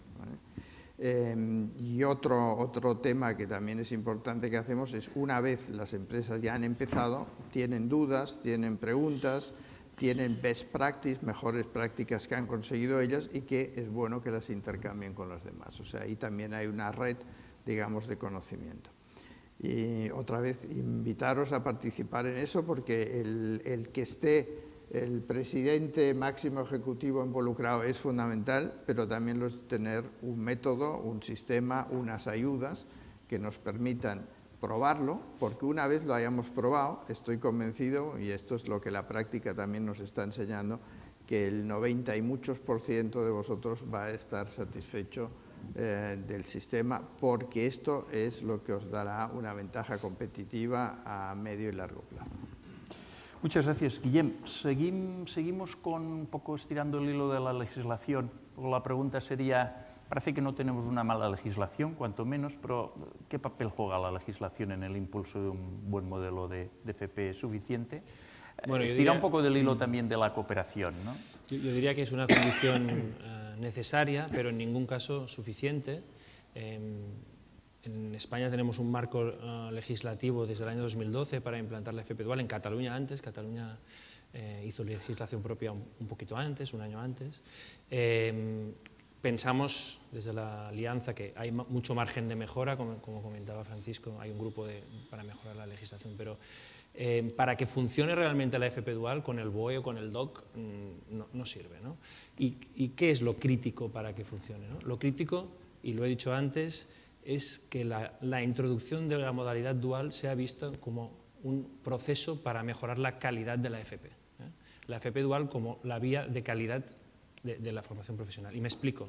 Eh, y otro, otro tema que también es importante que hacemos es, una vez las empresas ya han empezado, tienen dudas, tienen preguntas, tienen best practice, mejores prácticas que han conseguido ellas y que es bueno que las intercambien con las demás. O sea, ahí también hay una red, digamos, de conocimiento. Y otra vez, invitaros a participar en eso porque el, el que esté el presidente máximo ejecutivo involucrado es fundamental, pero también los, tener un método, un sistema, unas ayudas que nos permitan probarlo, porque una vez lo hayamos probado, estoy convencido, y esto es lo que la práctica también nos está enseñando, que el 90 y muchos por ciento de vosotros va a estar satisfecho eh, del sistema, porque esto es lo que os dará una ventaja competitiva a medio y largo plazo. Muchas gracias, Guillem. seguimos con un poco estirando el hilo de la legislación. La pregunta sería, Parece que no tenemos una mala legislación, cuanto menos, pero ¿qué papel juega la legislación en el impulso de un buen modelo de, FP suficiente? Bueno, Estira un poco del hilo mm. también de la cooperación, ¿no? Yo, diría que es una condición eh, necesaria, pero en ningún caso suficiente. Em, en España tenemos un marco eh, legislativo desde el año 2012 para implantar la FP dual. En Cataluña antes, Cataluña eh, hizo legislación propia un, un, poquito antes, un año antes. Em, Pensamos desde la alianza que hay mucho margen de mejora, como, comentaba Francisco, hay un grupo para mejorar la legislación, pero eh, para que funcione realmente la FP Dual con el BOE o con el DOC mm, no, sirve. ¿no? ¿Y, qué es lo crítico para que funcione? Lo crítico, y lo he dicho antes, es que la, introducción de la modalidad dual se ha visto como un proceso para mejorar la calidad de la FP. ¿eh? La FP dual como la vía de calidad de, la formación profesional. Y me explico.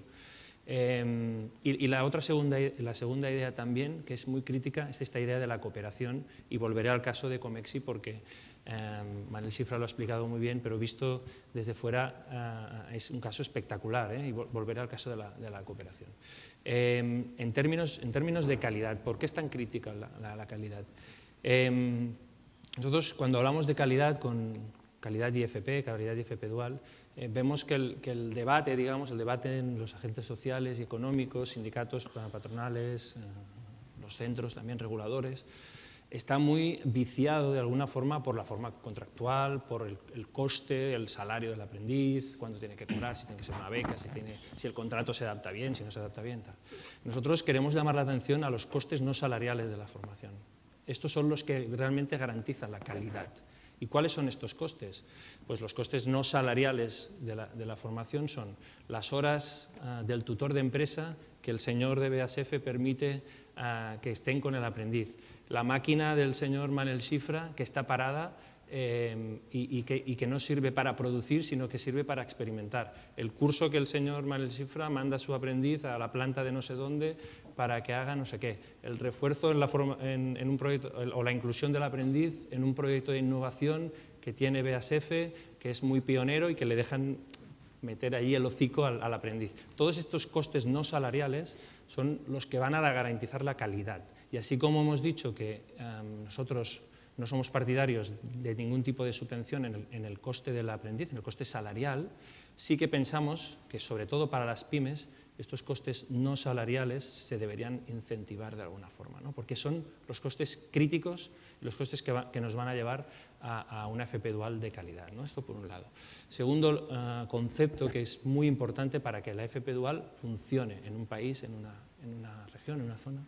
Em, y, la otra segunda, la segunda idea también, que es muy crítica, es esta idea de la cooperación, y volveré al caso de Comexi porque eh, Manuel Cifra lo ha explicado muy bien, pero visto desde fuera eh, es un caso espectacular, ¿eh? y volveré al caso de la cooperación. Em, en, términos, en términos de calidad, ¿por qué es tan crítica la, calidad? nosotros cuando hablamos de calidad con calidad IFP, calidad IFP dual, eh, vemos que el, debate, digamos, el debate en los agentes sociales y económicos, sindicatos patronales, eh, los centros también reguladores, está muy viciado de alguna forma por la forma contractual, por el, coste, el salario del aprendiz, cuándo tiene que cobrar, si tiene que ser una beca, si, tiene, si el contrato se adapta bien, si no se adapta bien. Nosotros queremos llamar la atención a los costes no salariales de la formación. Estos son los que realmente garantizan la calidad. ¿Y cuáles son estos costes? Pues los costes no salariales de la, formación son las horas ah, del tutor de empresa que el señor de BASF permite ah, que estén con el aprendiz, la máquina del señor Manel Schifra que está parada Em, y, que, no sirve para producir, sino que sirve para experimentar. El curso que el señor Manuel Cifra manda a su aprendiz a la planta de no sé dónde para que haga no sé qué. El refuerzo en, un proyecto, o la inclusión del aprendiz en un proyecto de innovación que tiene BASF, que es muy pionero y que le dejan meter ahí el hocico al, aprendiz. Todos estos costes no salariales son los que van a garantizar la calidad. Y así como hemos dicho que em, nosotros no somos partidarios de ningún tipo de subvención en el, coste del aprendiz, en el coste salarial, sí que pensamos que, sobre todo para las pymes, estos costes no salariales se deberían incentivar de alguna forma, ¿no? porque son los costes críticos, los costes que, nos van a llevar a, una FP dual de calidad. ¿no? Esto por un lado. Segundo eh, concepto que es muy importante para que la FP dual funcione en un país, en una, región, en una zona,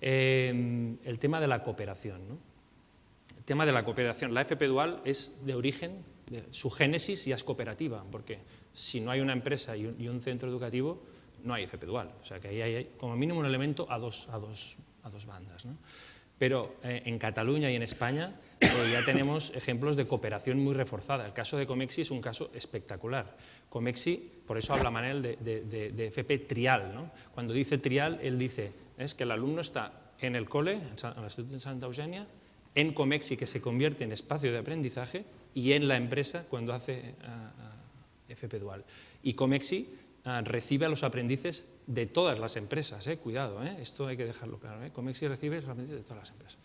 eh, el tema de la cooperación. ¿no? tema de la cooperación. La FP Dual es de origen, su génesis ya es cooperativa, porque si no hay una empresa y un, centro educativo, no hay FP Dual. O sea que ahí hay como mínimo un elemento a dos, a dos a dos bandas. Pero eh, en Cataluña y en España eh, ya tenemos ejemplos de cooperación muy reforzada. El caso de Comexi es un caso espectacular. Comexi, por eso habla Manel de, FP trial. Cuando dice trial, él dice es que el alumno está en el cole, en el Instituto de Santa Eugenia, en Comexi, que se convierte en espacio de aprendizaje, y en la empresa cuando hace FP Dual. Y Comexi recibe a los aprendices de todas las empresas, eh, cuidado, eh, esto hay que dejarlo claro. Eh. Comexi recibe aprendices de todas las empresas.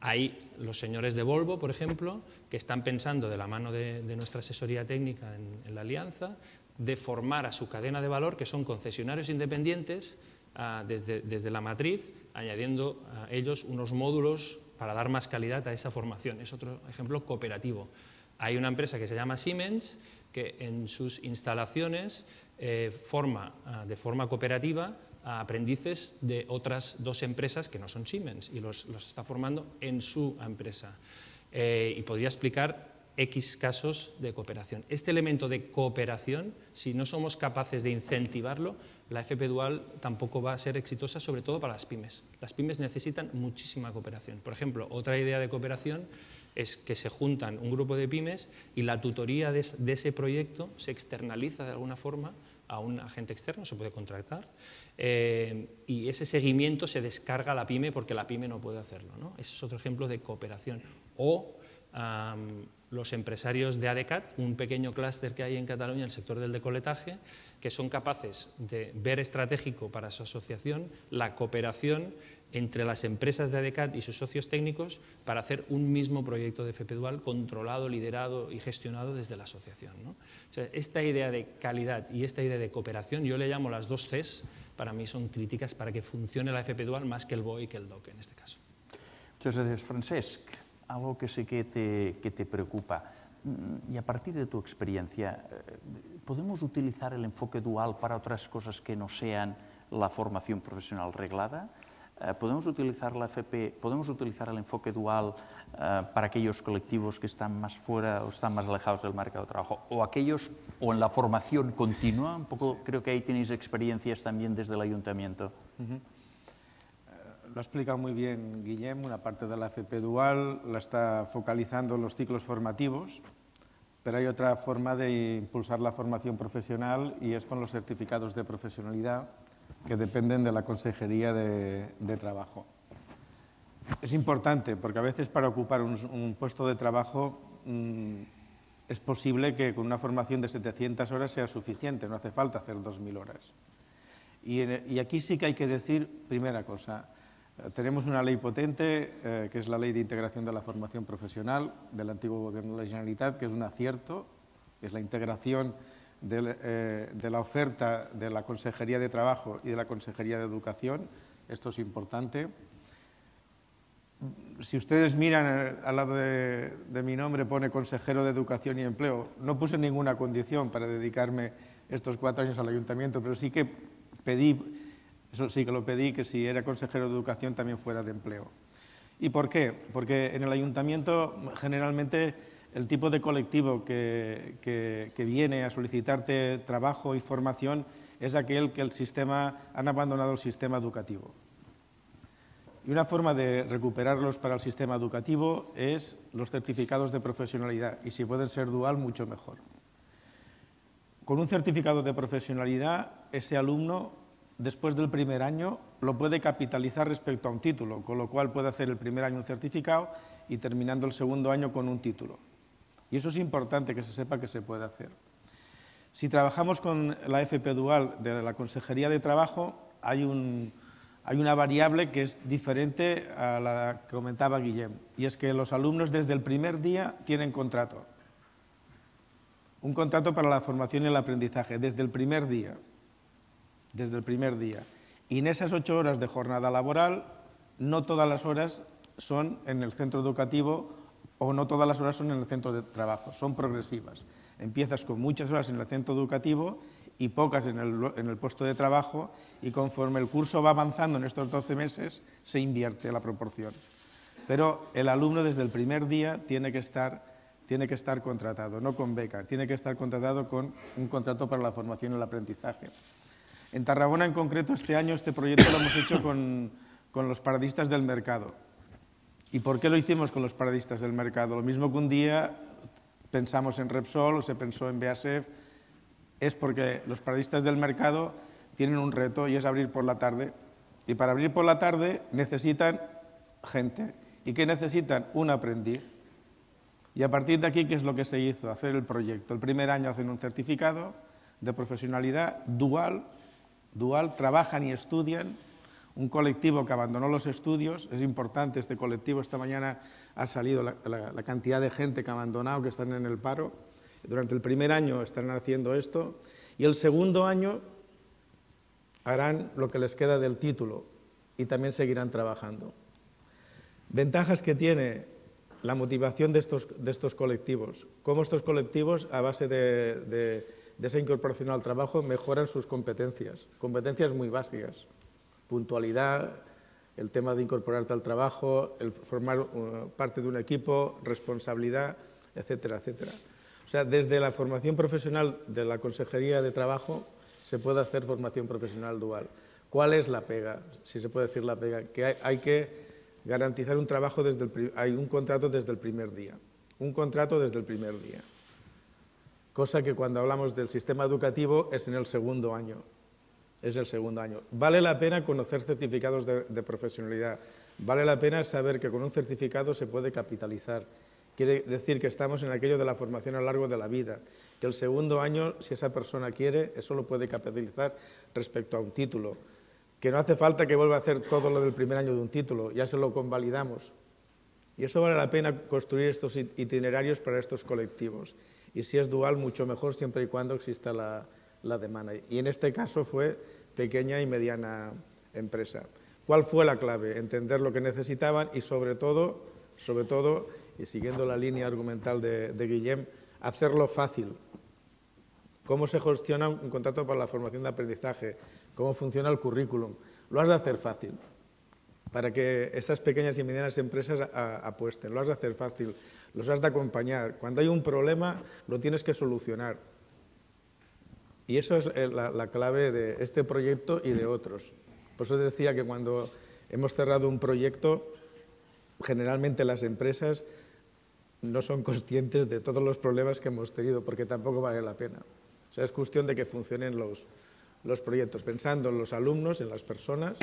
Hay los señores de Volvo, por ejemplo, que están pensando de la mano de, nuestra asesoría técnica en, la alianza, de formar a su cadena de valor, que son concesionarios independientes, ah, desde, desde, la matriz, añadiendo a ellos unos módulos para dar más calidad a esa formación. Es otro ejemplo cooperativo. Hay una empresa que se llama Siemens, que en sus instalaciones eh, forma ah, de forma cooperativa a aprendices de otras dos empresas que no son Siemens y los, está formando en su empresa. Eh, y podría explicar X casos de cooperación. Este elemento de cooperación, si no somos capaces de incentivarlo, la FP Dual tampoco va a ser exitosa, sobre todo para las pymes. Las pymes necesitan muchísima cooperación. Por ejemplo, otra idea de cooperación es que se juntan un grupo de pymes y la tutoría de, ese proyecto se externaliza de alguna forma a un agente externo, se puede contratar, eh, y ese seguimiento se descarga a la pyme porque la pyme no puede hacerlo. ¿no? Ese es otro ejemplo de cooperación. O los empresarios de ADECAT, un pequeño clúster que hay en Cataluña en el sector del decoletaje, que son capaces de ver estratégico para su asociación la cooperación entre las empresas de ADECAT y sus socios técnicos para hacer un mismo proyecto de FP Dual controlado, liderado y gestionado desde la asociación. esta idea de calidad y esta idea de cooperación, yo le llamo las dos Cs, para mí son críticas para que funcione la FP Dual más que el BOE y que el DOC en este caso. Muchas gracias, Francesc. Algo que sé que te, que te preocupa. Mm, y a partir de tu experiencia, eh, ¿podemos utilizar el enfoque dual para otras cosas que no sean la formación profesional reglada? Eh, ¿Podemos utilizar la FP, podemos utilizar el enfoque dual eh, para aquellos colectivos que están más fuera o están más alejados del mercado de trabajo? ¿O aquellos, o en la formación continua? Un poco, creo que ahí tenéis experiencias también desde el ayuntamiento. Eh, lo ha explicado muy bien Guillem, una parte de la FP dual la está focalizando en los ciclos formativos, pero hay otra forma de impulsar la formación profesional y es con los certificados de profesionalidad que dependen de la Consejería de, Trabajo. Es importante porque a veces para ocupar un, puesto de trabajo mm, es posible que con una formación de 700 horas sea suficiente, no hace falta hacer 2.000 horas. Y, aquí sí que hay que decir, primera cosa, eh, tenemos una ley potente, eh, que es la Ley de Integración de la Formación Profesional del antiguo Gobierno de la Generalitat, que es un acierto, es la integración eh, de, la oferta de la Consejería de Trabajo y de la Consejería de Educación. Esto es importante. Si ustedes miran al lado de, mi nombre pone consejero de Educación y Empleo. No puse ninguna condición para dedicarme estos cuatro años al ayuntamiento, pero sí que pedí, eso sí que lo pedí, que si era consejero de Educación también fuera de empleo. ¿Y por qué? Porque en el ayuntamiento generalmente el tipo de colectivo que, viene a solicitarte trabajo y formación es aquel que el sistema, han abandonado el sistema educativo. Y una forma de recuperarlos para el sistema educativo es los certificados de profesionalidad, y si pueden ser dual, mucho mejor. Con un certificado de profesionalidad, ese alumno, después del primer año, lo puede capitalizar respecto a un título, con lo cual puede hacer el primer año un certificado y terminando el segundo año con un título. Y eso es importante que se sepa que se puede hacer. Si trabajamos con la FP Dual de la Consejería de Trabajo, hay, una variable que es diferente a la que comentaba Guillem, y es que los alumnos desde el primer día tienen contrato. Un contrato para la formación y el aprendizaje, desde el primer día. Desde el primer día. Y en esas ocho horas de jornada laboral, no todas las horas son en el centro educativo o no todas las horas son en el centro de trabajo, son progresivas. Empiezas con muchas horas en el centro educativo y pocas en el, puesto de trabajo y conforme el curso va avanzando en estos 12 meses se invierte la proporción. Pero el alumno desde el primer día tiene que estar, tiene que estar contratado, no con beca, tiene que estar contratado con un contrato para la formación y el aprendizaje. En Tarragona en concreto este año este proyecto lo hemos hecho con con los paradistas del mercado. ¿Y por qué lo hicimos con los paradistas del mercado? Lo mismo que un día pensamos en Repsol o se pensó en BASF, es porque los paradistas del mercado tienen un reto y es abrir por la tarde. Y para abrir por la tarde necesitan gente. ¿Y qué necesitan? Un aprendiz. Y a partir de aquí, ¿qué es lo que se hizo? Hacer el proyecto. El primer año hacen un certificado de profesionalidad dual, dual, trabajan y estudian. Un colectivo que abandonó los estudios, es importante este colectivo, esta mañana ha salido la, cantidad de gente que ha abandonado, que están en el paro. Durante el primer año estarán haciendo esto y el segundo año harán lo que les queda del título y también seguirán trabajando. Ventajas que tiene la motivación de estos, de estos colectivos, cómo estos colectivos, a base de, de, de, esa incorporación al trabajo, mejoran sus competencias, competencias muy básicas, puntualidad, el tema de incorporarte al trabajo, el formar uh, parte de un equipo, responsabilidad, etcétera, etcétera. O sea, desde la formación profesional de la Consejería de Trabajo se puede hacer formación profesional dual. ¿Cuál es la pega? Si se puede decir la pega, que hay, hay que garantizar un trabajo desde el, hay un contrato desde el primer día, un contrato desde el primer día. Cosa que cuando hablamos del sistema educativo es en el segundo año, es el segundo año. Vale la pena conocer certificados de, profesionalidad, vale la pena saber que con un certificado se puede capitalizar. Quiere decir que estamos en aquello de la formación a lo largo de la vida, que el segundo año, si esa persona quiere, eso lo puede capitalizar respecto a un título que no hace falta que vuelva a hacer todo lo del primer año de un título, ya se lo convalidamos. Y eso vale la pena construir estos itinerarios para estos colectivos. Y si es dual, mucho mejor siempre y cuando exista la, la demanda. Y en este caso fue pequeña y mediana empresa. ¿Cuál fue la clave? Entender lo que necesitaban y sobre todo, sobre todo, y siguiendo la línea argumental de, Guillem, hacerlo fácil. ¿Cómo se gestiona un contrato para la formación de aprendizaje? cómo funciona el currículum. Lo has de hacer fácil para que estas pequeñas y medianas empresas apuesten. Lo has de hacer fácil, los has de acompañar. Cuando hay un problema, lo tienes que solucionar. Y eso es eh, la, la clave de este proyecto y de otros. Por eso decía que cuando hemos cerrado un proyecto, generalmente las empresas no son conscientes de todos los problemas que hemos tenido, porque tampoco vale la pena. O sea, es cuestión de que funcionen los, los proyectos, pensando en los alumnos, en las personas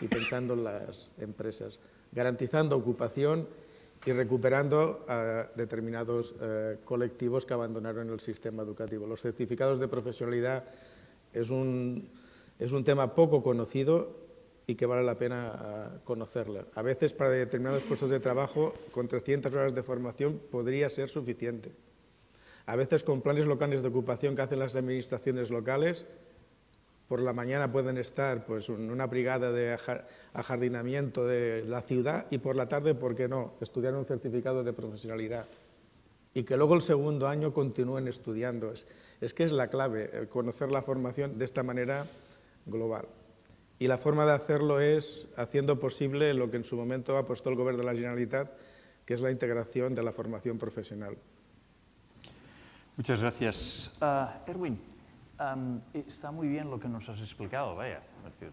y pensando en las empresas, garantizando ocupación y recuperando a determinados eh, colectivos que abandonaron el sistema educativo. Los certificados de profesionalidad es un, es un tema poco conocido y que vale la pena uh, conocerlo. A veces para determinados puestos de trabajo con 300 horas de formación podría ser suficiente. A veces con planes locales de ocupación que hacen las administraciones locales por la mañana pueden estar pues, en una brigada de ajardinamiento de la ciudad y por la tarde, ¿por qué no?, estudiar un certificado de profesionalidad. Y que luego el segundo año continúen estudiando. Es, es que es la clave, conocer la formación de esta manera global. Y la forma de hacerlo es haciendo posible lo que en su momento ha puesto el Gobierno de la Generalitat, que es la integración de la formación profesional. Muchas gracias. Uh, Erwin, Um, está muy bien lo que nos has explicado, vaya. Es decir,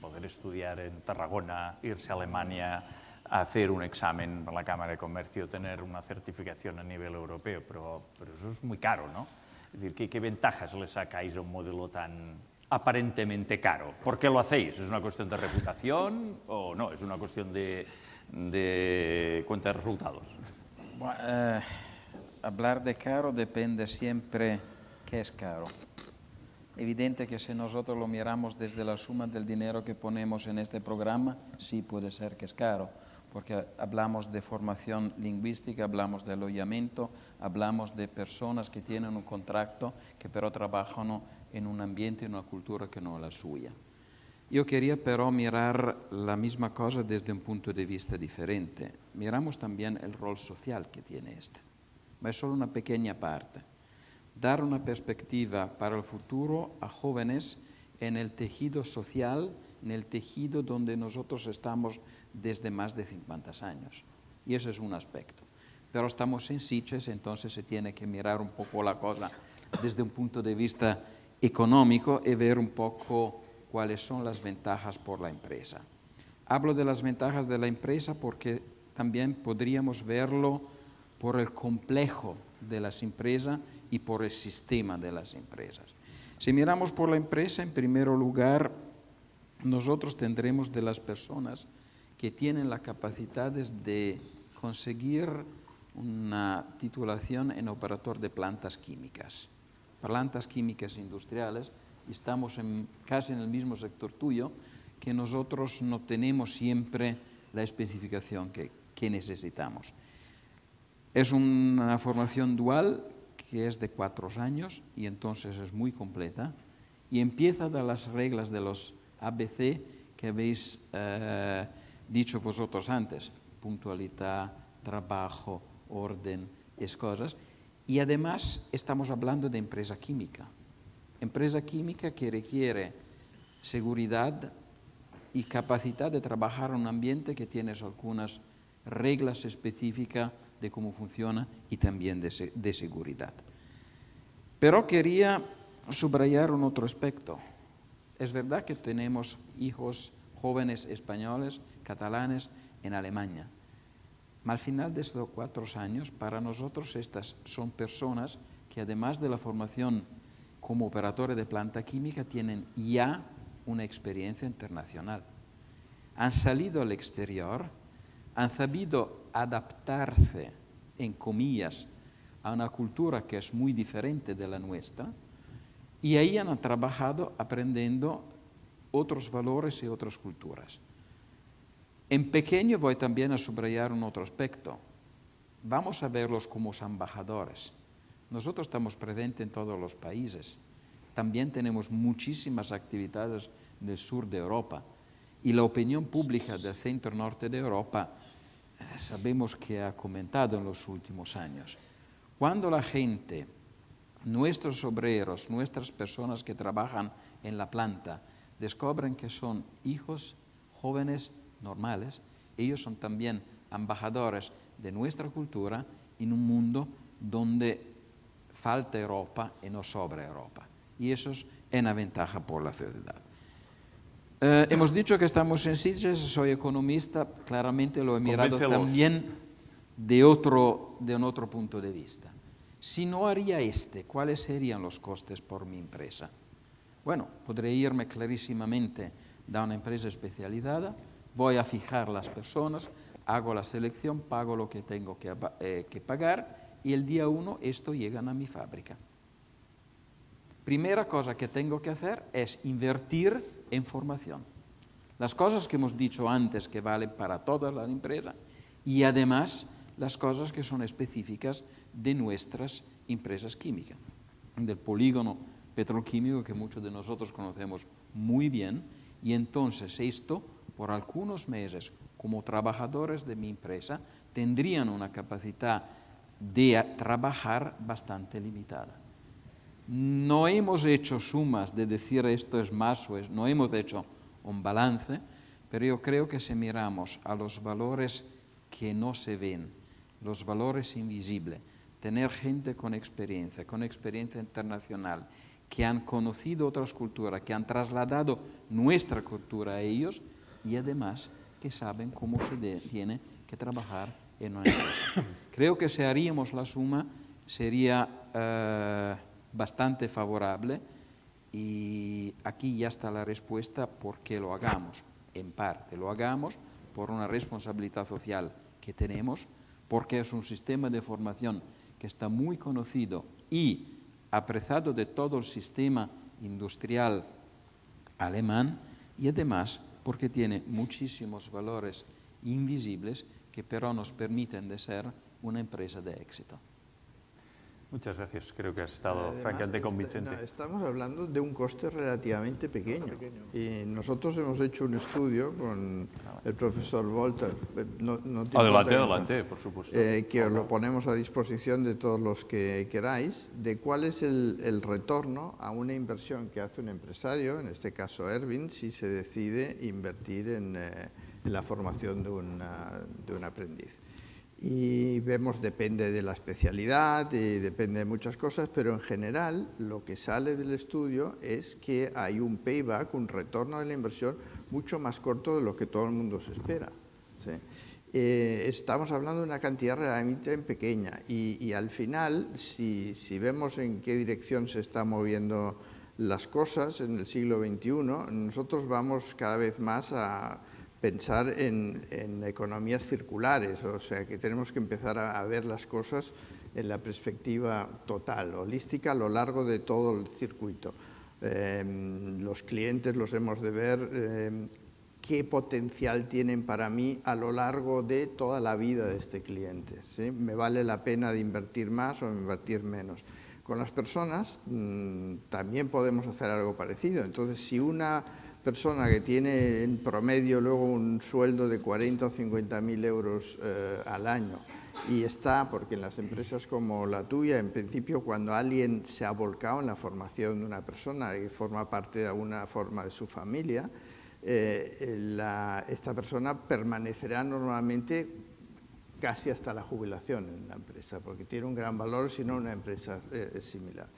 poder estudiar en Tarragona, irse a Alemania, hacer un examen en la Cámara de Comercio, tener una certificación a nivel europeo, pero, pero eso es muy caro, ¿no? Es decir, ¿qué, ¿qué, ventajas le sacáis a un modelo tan aparentemente caro? ¿Por qué lo hacéis? ¿Es una cuestión de reputación o no? ¿Es una cuestión de, de cuenta de resultados? Bueno, eh, hablar de caro depende siempre qué es caro. Evidente que si nosotros lo miramos desde la suma del dinero que ponemos en este programa, sí puede ser que es caro, porque hablamos de formación lingüística, hablamos de alojamiento, hablamos de personas que tienen un contrato, que pero trabajan en un ambiente, en una cultura que no es la suya. Yo quería pero mirar la misma cosa desde un punto de vista diferente. Miramos también el rol social que tiene este. Ma es solo una pequeña parte dar una perspectiva para el futuro a jóvenes en el tejido social, en el tejido donde nosotros estamos desde más de 50 años. Y eso es un aspecto. Pero estamos en Siches, entonces se tiene que mirar un poco la cosa desde un punto de vista económico y ver un poco cuáles son las ventajas por la empresa. Hablo de las ventajas de la empresa porque también podríamos verlo por el complejo de las empresas y por el sistema de las empresas. Si miramos por la empresa, en primer lugar, nosotros tendremos de las personas que tienen la capacidad de conseguir una titulación en operador de plantas químicas. Plantas químicas industriales, estamos casi en el mismo sector tuyo, que nosotros no tenemos siempre la especificación que necesitamos. Es una formación dual que es de cuatro años y entonces es muy completa y empieza de las reglas de los ABC que habéis eh, dicho vosotros antes, puntualidad, trabajo, orden, es cosas. Y además estamos hablando de empresa química. Empresa química que requiere seguridad y capacidad de trabajar en un ambiente que tiene algunas reglas específicas de cómo funciona y también de, de seguridad. Pero quería subrayar un otro aspecto. Es verdad que tenemos hijos jóvenes españoles, catalanes en Alemania. Al final de estos cuatro años, para nosotros estas son personas que además de la formación como operadores de planta química, tienen ya una experiencia internacional. Han salido al exterior, han sabido adaptarse, en comillas, a una cultura que es muy diferente de la nuestra, y ahí han trabajado aprendiendo otros valores y otras culturas. En pequeño voy también a subrayar un otro aspecto. Vamos a verlos como embajadores. Nosotros estamos presentes en todos los países. También tenemos muchísimas actividades en el sur de Europa. Y la opinión pública del centro norte de Europa sabemos que ha comentado en los últimos años. Cuando la gente, nuestros obreros, nuestras personas que trabajan en la planta, descubren que son hijos jóvenes normales, ellos son también embajadores de nuestra cultura en un mundo donde falta Europa y no sobra Europa. Y eso es una ventaja por la ciudad. Eh, hemos dicho que estamos en Sitges, soy economista, claramente lo he mirado también de, otro, de un otro punto de vista. Si no haría este, ¿cuáles serían los costes por mi empresa? Bueno, podría irme clarísimamente da una empresa especializada, voy a fijar las personas, hago la selección, pago lo que tengo que, eh, que pagar y el día uno esto llega a mi fábrica. Primera cosa que tengo que hacer es invertir en formación. Las cosas que hemos dicho antes que valen para toda la empresa y además las cosas que son específicas de nuestras empresas químicas, del polígono petroquímico que muchos de nosotros conocemos muy bien y entonces esto por algunos meses como trabajadores de mi empresa tendrían una capacidad de trabajar bastante limitada. No hemos hecho sumas de decir esto es más o es, no hemos hecho un balance, pero yo creo que si miramos a los valores que no se ven, los valores invisibles, tener gente con experiencia, con experiencia internacional, que han conocido otras culturas, que han trasladado nuestra cultura a ellos, y además que saben cómo se tiene que trabajar en una empresa. Creo que si haríamos la suma sería eh, bastante favorable y aquí ya está la respuesta por qué lo hagamos. En parte lo hagamos por una responsabilidad social que tenemos, porque es un sistema de formación que está muy conocido y apreciado de todo el sistema industrial alemán y además porque tiene muchísimos valores invisibles que pero nos permiten de ser una empresa de éxito. Muchas gracias, creo que has estado francamente convincente. estamos hablando de un coste relativamente pequeño. Y nosotros hemos hecho un estudio con el profesor Walter. Eh, no, adelante, adelante, por supuesto. Eh, que os lo ponemos a disposición de todos los que queráis, de cuál es el, el, retorno a una inversión que hace un empresario, en este caso Erwin, si se decide invertir en, eh, en la formación de, una, de un aprendiz. Y vemos, depende de la especialidad y depende de muchas cosas, pero en general lo que sale del estudio es que hay un payback, un retorno de la inversión mucho más corto de lo que todo el mundo se espera. Eh, estamos hablando de una cantidad realmente pequeña y, y al final, si, si, vemos en qué dirección se están moviendo las cosas en el siglo XXI, nosotros vamos cada vez más a pensar en, economías circulares, o sea que tenemos que empezar a, ver las cosas en la perspectiva total, holística, a lo largo de todo el circuito. Em, los clientes los hemos de ver em, qué potencial tienen para mí a lo largo de toda la vida de este cliente. ¿sí? ¿Me vale la pena de invertir más o invertir menos? Con las personas mm, también podemos hacer algo parecido. Entonces, si una persona que tiene en promedio luego un sueldo de 40 o 50 mil euros eh, al año y está, porque en las empresas como la tuya, en principio cuando alguien se ha volcado en la formación de una persona y forma parte de alguna forma de su familia, eh, esta persona permanecerá normalmente casi hasta la jubilación en la empresa, porque tiene un gran valor, si no una empresa eh, similar.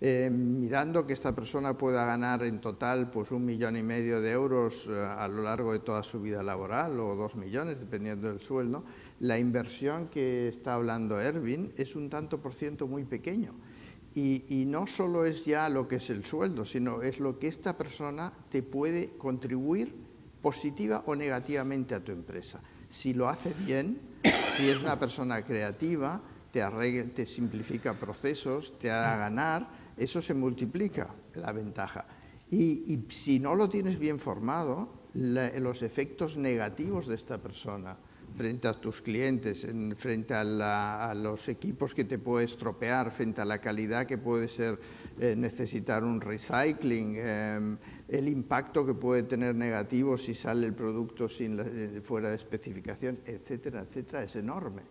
Eh, mirando que esta persona pueda ganar en total pues un millón y medio de euros eh, a lo largo de toda su vida laboral o dos millones dependiendo del sueldo, la inversión que está hablando Erwin es un tanto por ciento muy pequeño. Y, y, no solo es ya lo que es el sueldo, sino es lo que esta persona te puede contribuir positiva o negativamente a tu empresa. Si lo hace bien, si es una persona creativa, te, arregle, te simplifica procesos, te hará ganar, eso se multiplica la ventaja. Y, si no lo tienes bien formado, los efectos negativos de esta persona frente a tus clientes, frente a, los equipos que te puede estropear, frente a la calidad que puede ser eh, necesitar un recycling, em, el impacto que puede tener negativo si sale el producto eh, fuera de especificación, etcétera, etcétera, es enorme.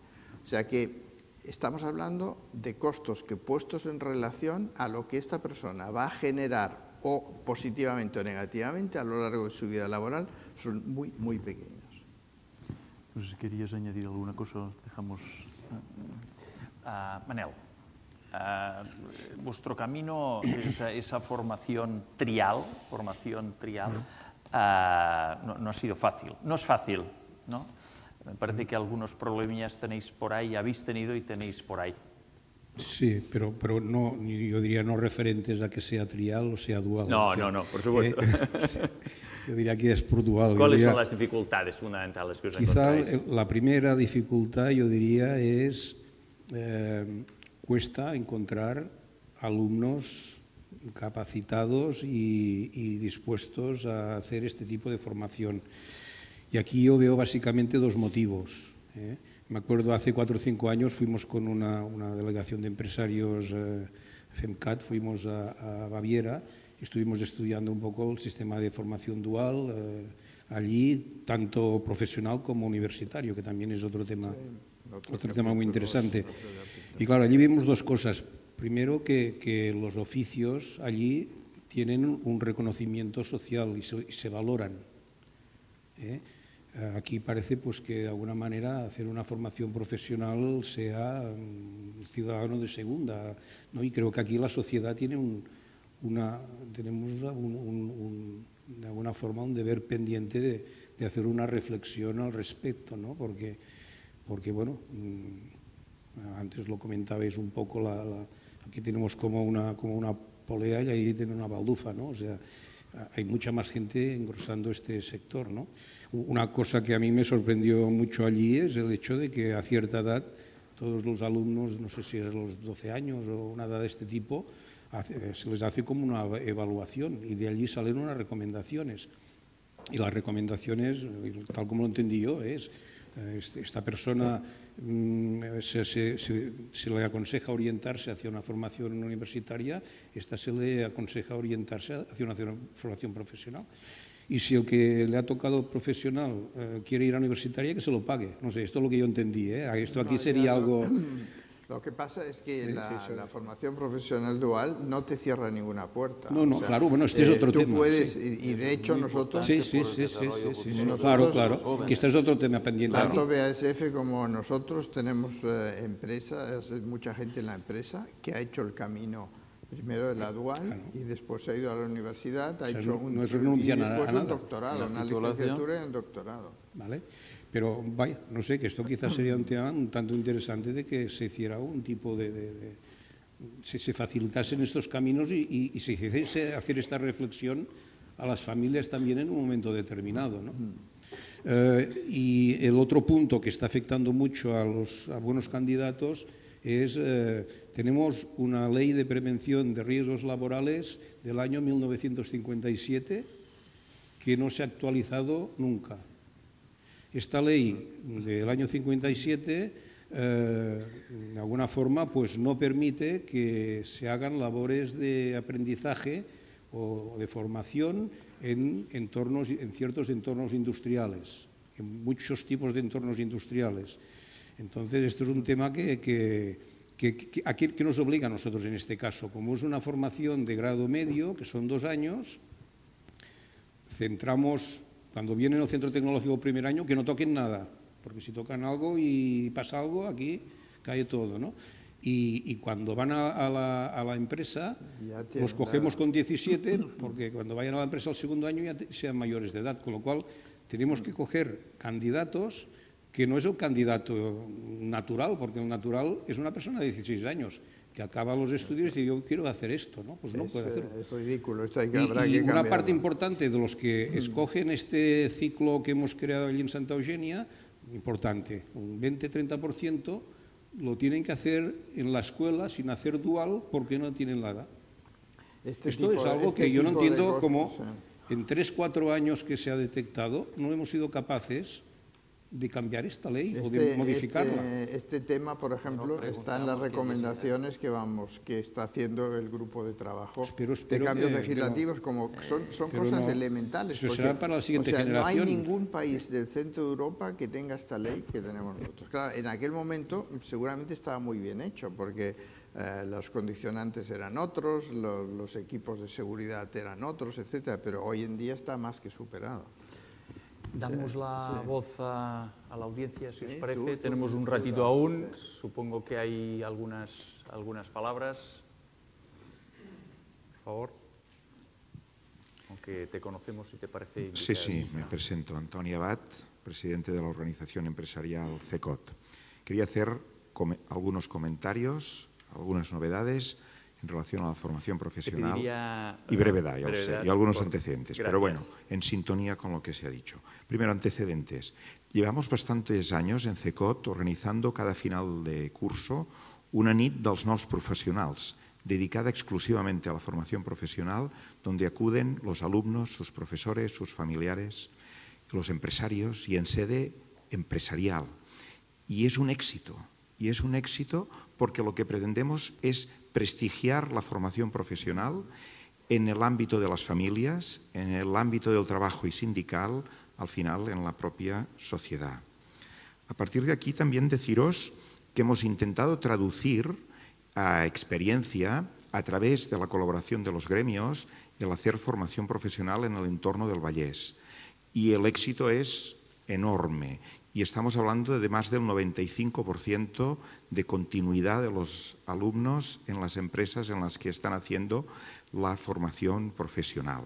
O sea que estamos hablando de costos que puestos en relación a lo que esta persona va a generar o positivamente o negativamente a lo largo de su vida laboral son muy, muy pequeños. No sé si querías añadir alguna cosa, dejamos... Uh, Manel, uh, vuestro camino, esa, esa, formación trial, formación trial, uh, no, no ha sido fácil. No es fácil, ¿no? Me parece que algunos problemillas tenéis por ahí, habéis tenido y tenéis por ahí. Sí, pero, pero no, yo diría no referentes a que sea trial o sea dual. No, o sea, no, no, por supuesto. Eh, yo diría que es por dual. ¿Cuáles diría, son las dificultades fundamentales que os Quizá encontráis? la primera dificultad, yo diría, es eh, cuesta encontrar alumnos capacitados y, y dispuestos a hacer este tipo de formación. Y aquí yo veo básicamente dos motivos. ¿eh? Me acuerdo hace cuatro o cinco años fuimos con una, una delegación de empresarios eh, FEMCAT, fuimos a, a, Baviera estuvimos estudiando un poco el sistema de formación dual eh, allí, tanto profesional como universitario, que también es otro tema, sí, otro, otro tema muy interesante. Y claro, allí vimos dos cosas. Primero, que, que los oficios allí tienen un reconocimiento social y se, y se valoran. ¿Eh? Aquí parece pues, que de alguna manera hacer una formación profesional sea un ciudadano de segunda, ¿no? y creo que aquí la sociedad tiene un, una, tenemos un, de alguna forma un deber pendiente de, de, hacer una reflexión al respecto, ¿no? porque, porque bueno, antes lo comentabais un poco, la, la, aquí tenemos como una, como una polea y ahí tiene una baldufa, ¿no? o sea, hay mucha más gente engrosando este sector, ¿no? Una cosa que a mí me sorprendió mucho allí es el hecho de que a cierta edad todos los alumnos, no sé si es los 12 años o una edad de este tipo, hace, se les hace como una evaluación y de allí salen unas recomendaciones. Y las recomendaciones, tal como lo entendí yo, es esta persona se, se, se, se, le aconseja orientarse hacia una formación universitaria, esta se le aconseja orientarse hacia una formación profesional. Y si el que le ha tocado profesional eh, quiere ir a universitaria, que se lo pague. No sé, esto es lo que yo entendí. ¿eh? Esto aquí no, sería no. algo... Lo que pasa es que la, la formación profesional dual no te cierra ninguna puerta. No, no, claro, bueno, este es otro tú tema, Puedes, sí. y, y de hecho nosotros, Sí, sí, sí, sí, sí, sí, sí, Nosotros, claro, claro. Que este es otro tema pendiente aquí. tanto BASF como nosotros tenemos eh, empresas, mucha gente en la empresa que ha hecho el camino primero de la dual y después ha ido a la universidad, ha O sea, hecho no- un, no es renunciar y a después nada. un doctorado, una licenciatura y un doctorado. ¿vale? Pero vaya, no sé, que esto quizás sería un tema un tanto interesante de que se hiciera un tipo de... se, se facilitasen estos caminos y, se hiciese hacer esta reflexión a las familias también en un momento determinado. ¿no? Eh, y el otro punto que está afectando mucho a los buenos candidatos es, eh, tenemos una ley de prevención de riesgos laborales del año 1957 que no se ha actualizado nunca. Esta ley del año 57, eh, de alguna forma, pues no permite que se hagan labores de aprendizaje o de formación en, entornos, en ciertos entornos industriales, en muchos tipos de entornos industriales. Entonces, esto es un tema que, que, que, nos obliga a nosotros en este caso. Como es una formación de grado medio, que son dos años, centramos, cuando vienen al centro tecnológico primer año, que no toquen nada, porque si tocan algo y pasa algo, aquí cae todo, ¿no? Y, y cuando van a, a la, a la empresa, los cogemos con 17, porque cuando vayan a la empresa al segundo año ya te- sean mayores de edad, con lo cual tenemos que coger candidatos que no es el candidato natural, porque el natural es una persona de 16 años que acaba los estudios y dice, yo quiero hacer esto, ¿no? Pues no es, puede eh, hacerlo. es ridículo, esto hay que, Y, habrá y que una parte importante de los que escogen este ciclo que hemos creado allí en Santa Eugenia, importante, un 20-30% lo tienen que hacer en la escuela sin hacer dual porque no tienen la edad. Este Esto tipo es algo este que yo no entiendo cómo en 3-4 años que se ha detectado no hemos sido capaces de cambiar esta ley o de Este- modificarla. Este, este tema, por ejemplo, está en las recomendaciones que vamos, que está haciendo el grupo de trabajo Espero- de cambios que- legislativos, como son, son pero cosas no- elementales. eso será para la siguiente o sea, No hay ningún país del centro de Europa que tenga esta ley que tenemos nosotros. Claro, en aquel momento seguramente estaba muy bien hecho, porque eh, los condicionantes eran otros, lo- los equipos de seguridad eran otros, etcétera, pero hoy en día está más que superado. Damos la sí. voz a, a la audiencia, si os Sí, parece. tú, tú, Tenemos un ratito tú, aún. sí. Supongo que hay algunas, algunas palabras. Por favor. Aunque te conocemos, si te parece. Sí, indicar- sí, me presento. Antonio Abad, presidente de la organización empresarial CECOT. Quería hacer come- algunos comentarios, algunas novedades en relación a la formación profesional. Y brevedad, ya lo sé, brevedad y algunos por- antecedentes, Gracias. pero bueno, en sintonía con lo que se ha dicho. Primero, antecedentes. Llevamos bastantes años en CECOT organizando cada final de curso una nit dels nous professionals, dedicada exclusivamente a la formación profesional, donde acuden los alumnos, sus profesores, sus familiares, los empresarios y en sede empresarial. Y es un éxito, y es un éxito porque lo que pretendemos es prestigiar la formación profesional en el ámbito de las familias, en el ámbito del trabajo y sindical, al final en la propia sociedad. A partir de aquí también deciros que hemos intentado traducir a experiencia a través de la colaboración de los gremios el hacer formación profesional en el entorno del Vallés. Y el éxito es enorme. Y estamos hablando de más del 95% de continuidad de los alumnos en las empresas en las que están haciendo la formación profesional.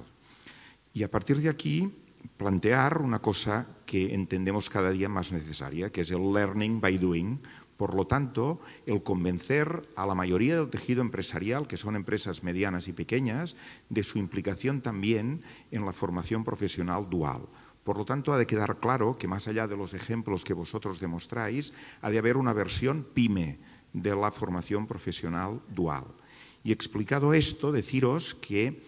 Y a partir de aquí, plantear una cosa que entendemos cada día más necesaria, que es el learning by doing. Por lo tanto, el convencer a la mayoría del tejido empresarial, que son empresas medianas y pequeñas, de su implicación también en la formación profesional dual. Por lo tanto, ha de quedar claro que más allá de los ejemplos que vosotros demostráis, ha de haber una versión pyme de la formación profesional dual. Y explicado esto, deciros que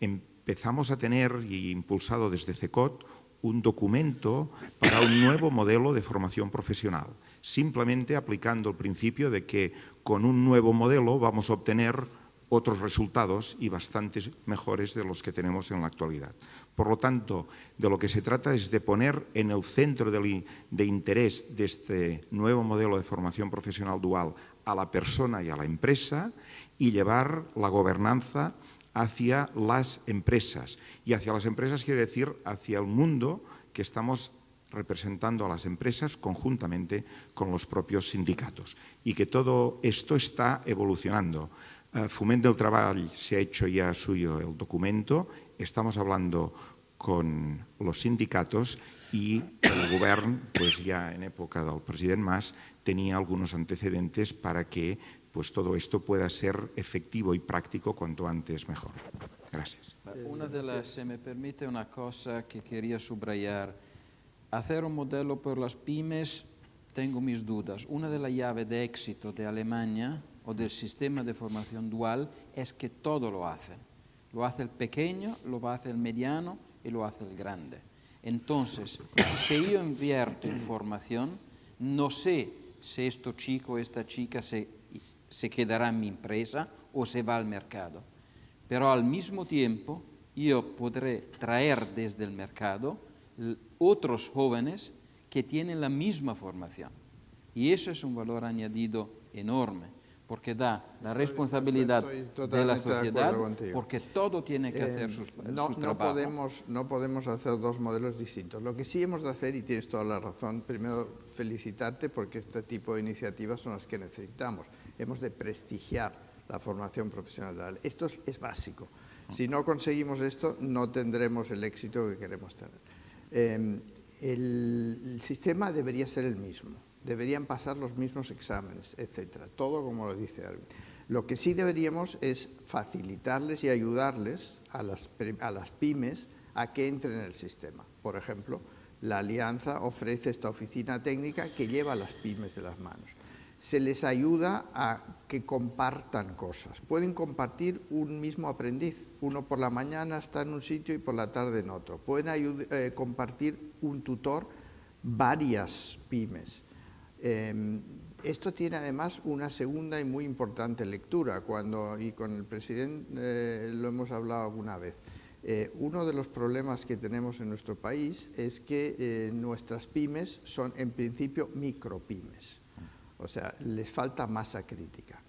empezamos a tener, y impulsado desde CECOT, un documento para un nuevo modelo de formación profesional, simplemente aplicando el principio de que con un nuevo modelo vamos a obtener otros resultados y bastantes mejores de los que tenemos en la actualidad. Por lo tanto, de lo que se trata es de poner en el centro de, interés de este nuevo modelo de formación profesional dual a la persona y a la empresa y llevar la gobernanza hacia las empresas. Y hacia las empresas quiere decir hacia el mundo que estamos representando a las empresas conjuntamente con los propios sindicatos. Y que todo esto está evolucionando. Eh, Foment del Treball se ha hecho ya suyo el documento, estamos hablando con los sindicatos y el gobierno, pues ya en época del presidente Mas, tenía algunos antecedentes para que pues todo esto pueda ser efectivo y práctico cuanto antes mejor. Gracias. Una de las, se me permite una cosa que quería subrayar. Hacer un modelo por las pymes, tengo mis dudas. Una de las llaves de éxito de Alemania o del sistema de formación dual es que todo lo hacen. Lo hace el pequeño, lo hace el mediano y lo hace el grande. Entonces, si yo invierto en formación, no sé si este chico o esta chica se, se quedará en mi empresa o se va al mercado. Pero al mismo tiempo, yo podré traer desde el mercado otros jóvenes que tienen la misma formación. Y eso es un valor añadido enorme, porque da la responsabilidad de la de sociedad, porque todo tiene que hacer Eh, sus, no, sus no podemos, no podemos hacer dos modelos distintos. Lo que sí hemos de hacer, y tienes toda la razón, primero felicitarte porque este tipo de iniciativas son las que necesitamos. Hemos de prestigiar la formación profesional. Esto es, es básico. Si no conseguimos esto, no tendremos el éxito que queremos tener. Eh, el, el sistema debería ser el mismo, deberían pasar los mismos exámenes, etcétera, todo como lo dice Arvin. Lo que sí deberíamos es facilitarles y ayudarles a las, a las pymes a que entren en el sistema. Por ejemplo, la Alianza ofrece esta oficina técnica que lleva a las pymes de las manos. Se les ayuda a que compartan cosas. Pueden compartir un mismo aprendiz. Uno por la mañana está en un sitio y por la tarde en otro. Pueden eh, compartir un tutor varias pymes. Eh, esto tiene además una segunda y muy importante lectura, cuando, y con el presidente eh, lo hemos hablado alguna vez. Eh, uno de los problemas que tenemos en nuestro país es que eh, nuestras pymes son en principio micropymes, o sea, les falta masa crítica.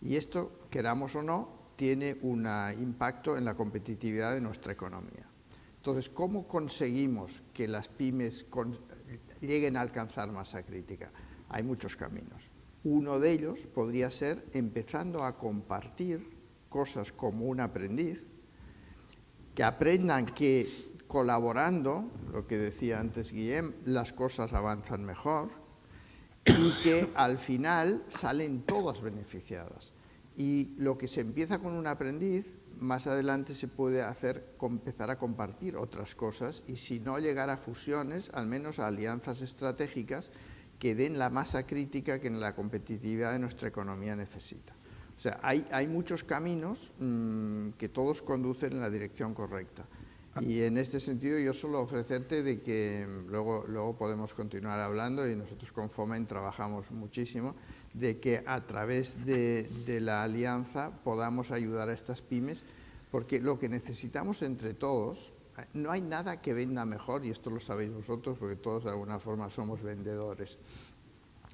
Y esto, queramos o no, tiene un impacto en la competitividad de nuestra economía. Entonces, ¿cómo conseguimos que las pymes con- lleguen a alcanzar masa crítica? Hay muchos caminos. Uno de ellos podría ser empezando a compartir cosas como un aprendiz, que aprendan que colaborando, lo que decía antes Guillem, las cosas avanzan mejor y que al final salen todas beneficiadas. Y lo que se empieza con un aprendiz, más adelante se puede hacer, empezar a compartir otras cosas y si no llegar a fusiones, al menos a alianzas estratégicas que den la masa crítica que la competitividad de nuestra economía necesita. O sea, hay, hay muchos caminos mm, que todos conducen en la dirección correcta. Y en este sentido yo solo ofrecerte de que mm, luego, luego podemos continuar hablando y nosotros con FOMEN trabajamos muchísimo, de que a través de, de la alianza podamos ayudar a estas pymes, porque lo que necesitamos entre todos, no hay nada que venda mejor, y esto lo sabéis vosotros, porque todos de alguna forma somos vendedores,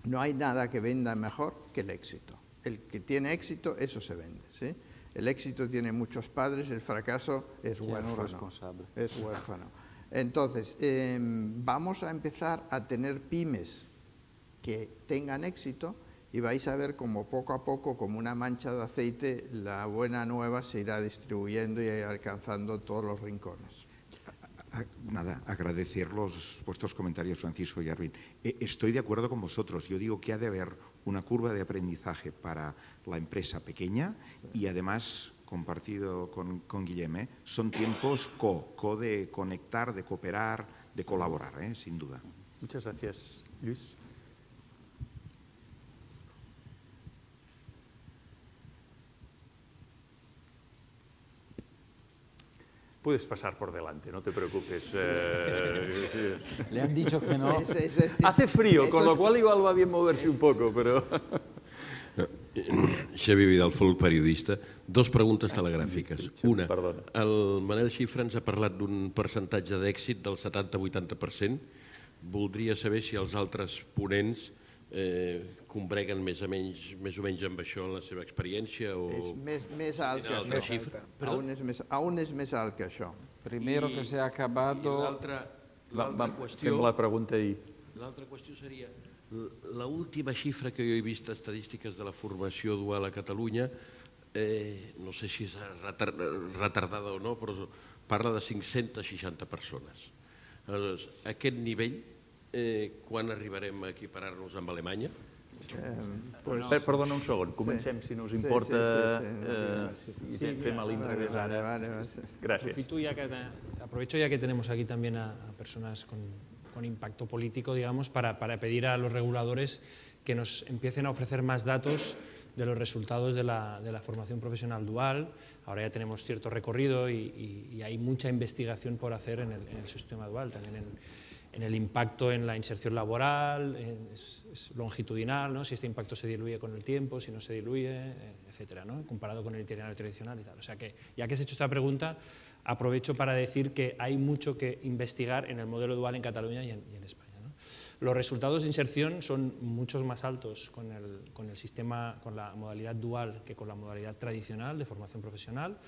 no hay nada que venda mejor que el éxito. El que tiene éxito, eso se vende. ¿sí? El éxito tiene muchos padres, el fracaso es huérfano. responsable. Es huérfano. Entonces, eh, vamos a empezar a tener pymes que tengan éxito y vais a ver como poco a poco, como una mancha de aceite, la buena nueva se irá distribuyendo y alcanzando todos los rincones. Nada, agradecer los, vuestros comentarios, Francisco y Arvin. Eh, Estoy de acuerdo con vosotros. Yo digo que ha de haber una curva de aprendizaje para la empresa pequeña y además, compartido con, con Guillem, ¿eh? son tiempos co, co de conectar, de cooperar, de colaborar, ¿eh? sin duda. Muchas gracias, Luis. Puedes pasar por delante, no te preocupes. eh, Le han dicho que no. Hace frío, con lo cual igual va bien moverse un poco, pero... Xavi Vidal, Folk, periodista. Dos preguntes telegràfiques. Una, el Manel Xifra ens ha parlat d'un percentatge d'èxit del 70-80%. Voldria saber si els altres ponents eh, combreguen més o, menys, més o menys amb això en la seva experiència? O... És més, més alt que això. xifra? Aún és, més, aún és més alt que això. Primero que se ha acabado... L'altra qüestió... fem la pregunta i... L'altra qüestió seria, l'última xifra que jo he vist estadístiques de la formació dual a Catalunya, eh, no sé si és retar retardada o no, però parla de 560 persones. Aleshores, aquest nivell, eh, quan arribarem a equiparar-nos amb Alemanya? Eh, pues, Per, perdona un segon, comencem, si no us Sí, importa, sí, sí, sí. eh, i fem- fem a l'inrevés vale, ara. vale, vale. Gràcies. Aprofito ya que, aprovecho ya que tenemos aquí también a, a personas con, con impacto político, digamos, para, para pedir a los reguladores que nos empiecen a ofrecer más datos de los resultados de la, de la formación profesional dual. Ahora ya tenemos cierto recorrido y, y- y hay mucha investigación por hacer en el, en el sistema dual, también en, en el impacto en la inserción laboral, en- es, es longitudinal, ¿no? si este impacto se diluye con el tiempo, si no se diluye, eh, etcétera, ¿no? comparado con el itinerario tradicional y tal. O sea que, ya que has hecho esta pregunta, aprovecho para decir que hay mucho que investigar en el modelo dual en Cataluña y en, y en España. ¿no? Los resultados de inserción son muchos más altos con el, con el sistema, con la modalidad dual que con la modalidad tradicional de formación profesional.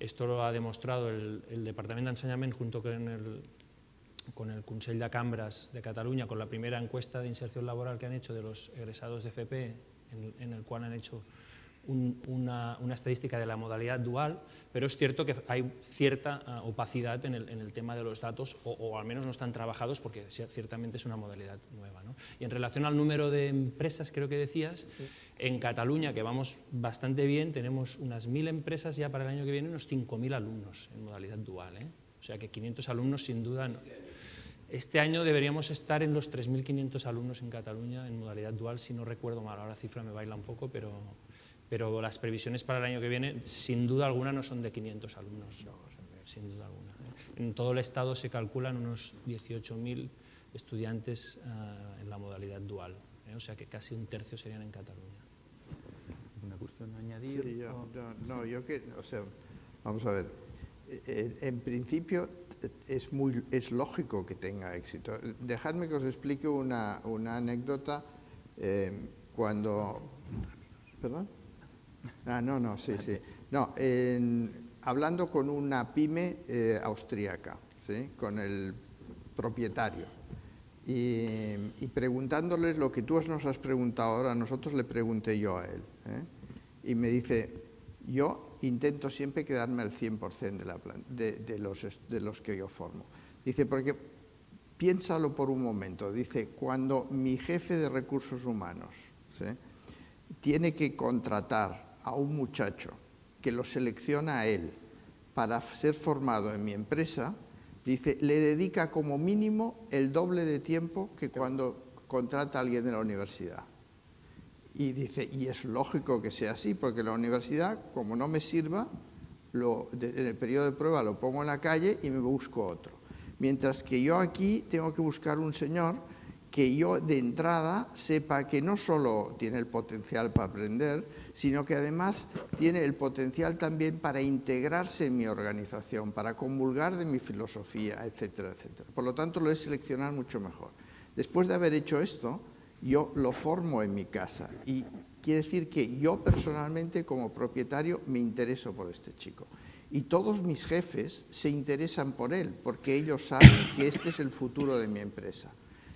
Esto lo ha demostrado el, el Departamento de Enseñamiento junto con el, con el Consell de Cambres de Cataluña, con la primera encuesta de inserción laboral que han hecho de los egresados de FP, en, en el cual han hecho un- una, una estadística de la modalidad dual, pero es cierto que hay cierta ah, opacidad en el, en el tema de los datos, o, o al menos no están trabajados porque ci- ciertamente es una modalidad nueva. ¿no? Y en relación al número de empresas, creo que decías, en Cataluña, que vamos bastante bien, tenemos unas 1.000 empresas ya para el año que viene, unos 5.000 alumnos en modalidad dual. ¿eh? O sea que 500 alumnos sin duda... no- este año deberíamos estar en los 3.500 alumnos en Cataluña en modalidad dual, si no recuerdo mal. Ahora la cifra me baila un poco, pero, pero las previsiones para el año que viene, sin duda alguna, no son de 500 alumnos. Sin duda alguna. En todo el Estado se calculan unos 18.000 estudiantes ah, en la modalidad dual. ¿eh? O sea que casi un tercio serían en Cataluña. Una cuestión a añadir? Sí, yo- no, yo que, o sea, vamos a ver, eh, en principio es, muy, es lógico que tenga éxito. Dejadme que os explique una, una anécdota eh, cuando... ¿Perdón? Ah, no, no, sí, sí. No, hablando con una pyme eh, austríaca, ¿sí? con el propietario, y, y preguntándoles lo que tú nos has preguntado ahora, nosotros le pregunté yo a él. ¿eh? Y me dice, yo intento siempre quedarme al 100% de, la de, de los, est- de los que yo formo. Dice, porque piénsalo por un momento, dice, cuando mi jefe de recursos humanos ¿sí? tiene que contratar a un muchacho que lo selecciona a él para ser formado en mi empresa, dice, le dedica como mínimo el doble de tiempo que cuando contrata a alguien de la universidad. Y dice, y es lógico que sea así, porque la universidad, como no me sirva, en el periodo de prueba lo pongo en la calle y me busco otro. Mientras que yo aquí tengo que buscar un señor que yo de entrada sepa que no solo tiene el potencial para aprender, sino que además tiene el potencial también para integrarse en mi organización, para comulgar de mi filosofía, etcétera, etcétera. Por lo tanto, lo he seleccionar mucho mejor. Después de haber hecho esto, yo lo formo en mi casa y quiere decir que yo personalmente como propietario me intereso por este chico. Y todos mis jefes se interesan por él porque ellos saben que este es el futuro de mi empresa.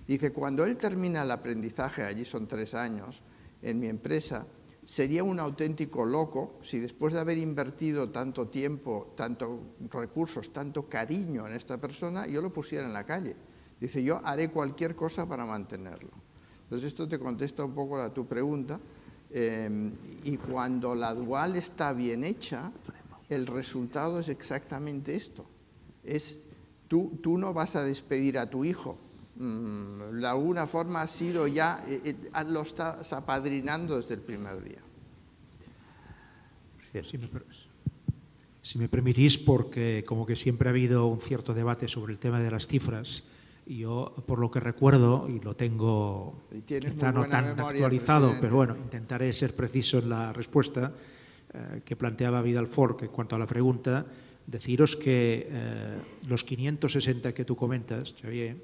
Dice, cuando él termina el aprendizaje, allí son tres años, en mi empresa, sería un auténtico loco si después de haber invertido tanto tiempo, tanto recursos, tanto cariño en esta persona, yo lo pusiera en la calle. Dice, yo haré cualquier cosa para mantenerlo. Entonces esto te contesta un poco a tu pregunta. eh, y cuando la dual está bien hecha, el resultado es exactamente esto. Es, tú, tú no vas a despedir a tu hijo. Mm, De alguna forma ha sido ya, eh, eh, lo estás apadrinando desde el primer día. Si me permitís, porque como que siempre ha habido un cierto debate sobre el tema de las cifras, y yo, por lo que recuerdo, y lo tengo Y quizá no tan memoria, actualizado, presidente. pero bueno, intentaré ser preciso en la respuesta eh, que planteaba Vidal Fork en cuanto a la pregunta. Deciros que eh, los 560 que tú comentas, Xavier,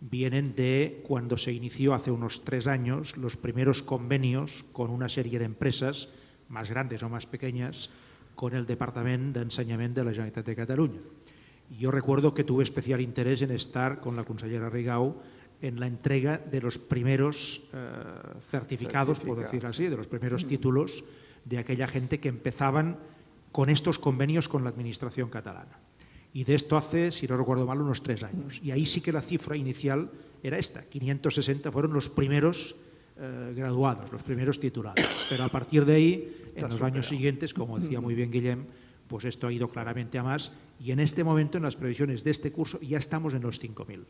vienen de cuando se inició hace unos tres años los primeros convenios con una serie de empresas, más grandes o más pequeñas, con el Departamento de Enseñamiento de la Generalitat de Cataluña. Yo recuerdo que tuve especial interés en estar con la consellera Rigau en la entrega de los primeros eh, certificados, por decir así, de los primeros títulos de aquella gente que empezaban con estos convenios con la Administración catalana. Y de esto hace, si no recuerdo mal, unos tres años. Y ahí sí que la cifra inicial era esta, 560 fueron los primeros eh, graduados, los primeros titulados. Pero a partir de ahí, en los años siguientes, como decía muy bien Guillem, pues esto ha ido claramente a más y en este momento, en las previsiones de este curso, ya estamos en los 5.000.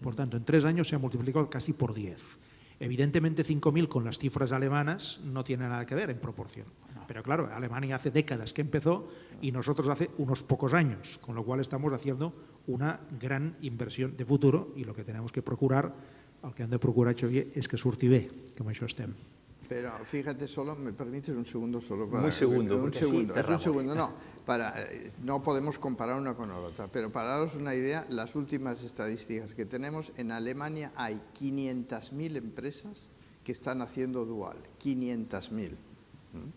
Por tanto, en tres años se ha multiplicado casi por 10. Evidentemente 5.000 con las cifras alemanas no tiene nada que ver en proporción. Pero claro, Alemania hace décadas que empezó y nosotros hace unos pocos años, con lo cual estamos haciendo una gran inversión de futuro y lo que tenemos que procurar, al que han de procurar Xavier, es que surti bé, com això estem. Pero fíjate, solo me permites un segundo solo para Un segundo, un segundo, es un segundo, no, para eh, no podemos comparar una con la otra, pero para daros una idea, las últimas estadísticas que tenemos en Alemania hay 500.000 empresas que están haciendo dual, 500.000. ¿Mm?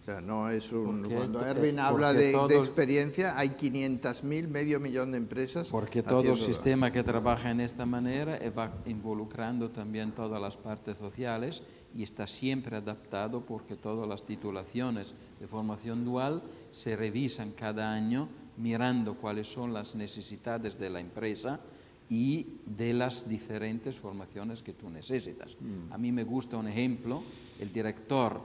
O sea, no es un Porque cuando to- Erwin eh, habla de, de experiencia, hay 500.000, medio millón de empresas Porque todo dual. sistema que trabaja en esta manera eh, va involucrando también todas las partes sociales y está siempre adaptado porque todas las titulaciones de formación dual se revisan cada año mirando cuáles son las necesidades de la empresa y de las diferentes formaciones que tú necesitas. A mí me gusta un ejemplo, el director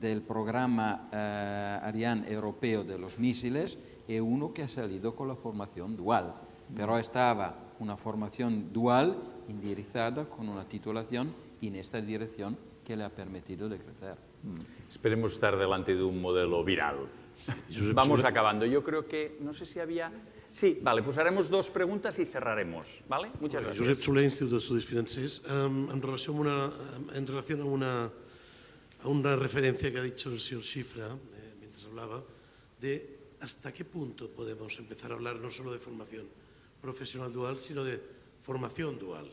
del programa eh, Ariane europeo de los misiles es uno que ha salido con la formación dual, pero estaba una formación dual indirizada con una titulación en esta dirección que le ha permitido de crecer. Esperemos estar delante de un modelo viral. Vamos acabando. Yo creo que, no sé si había... Sí, vale, pues haremos dos preguntas y cerraremos, ¿vale? Muchas gracias. Josep Soler, Institut d'Estudis Financers. Em, en, relació amb una, en relación a una, a una referencia que ha dicho el señor Cifra eh, mientras hablaba, de hasta qué punto podemos empezar a hablar no solo de formación profesional dual, sino de formación dual.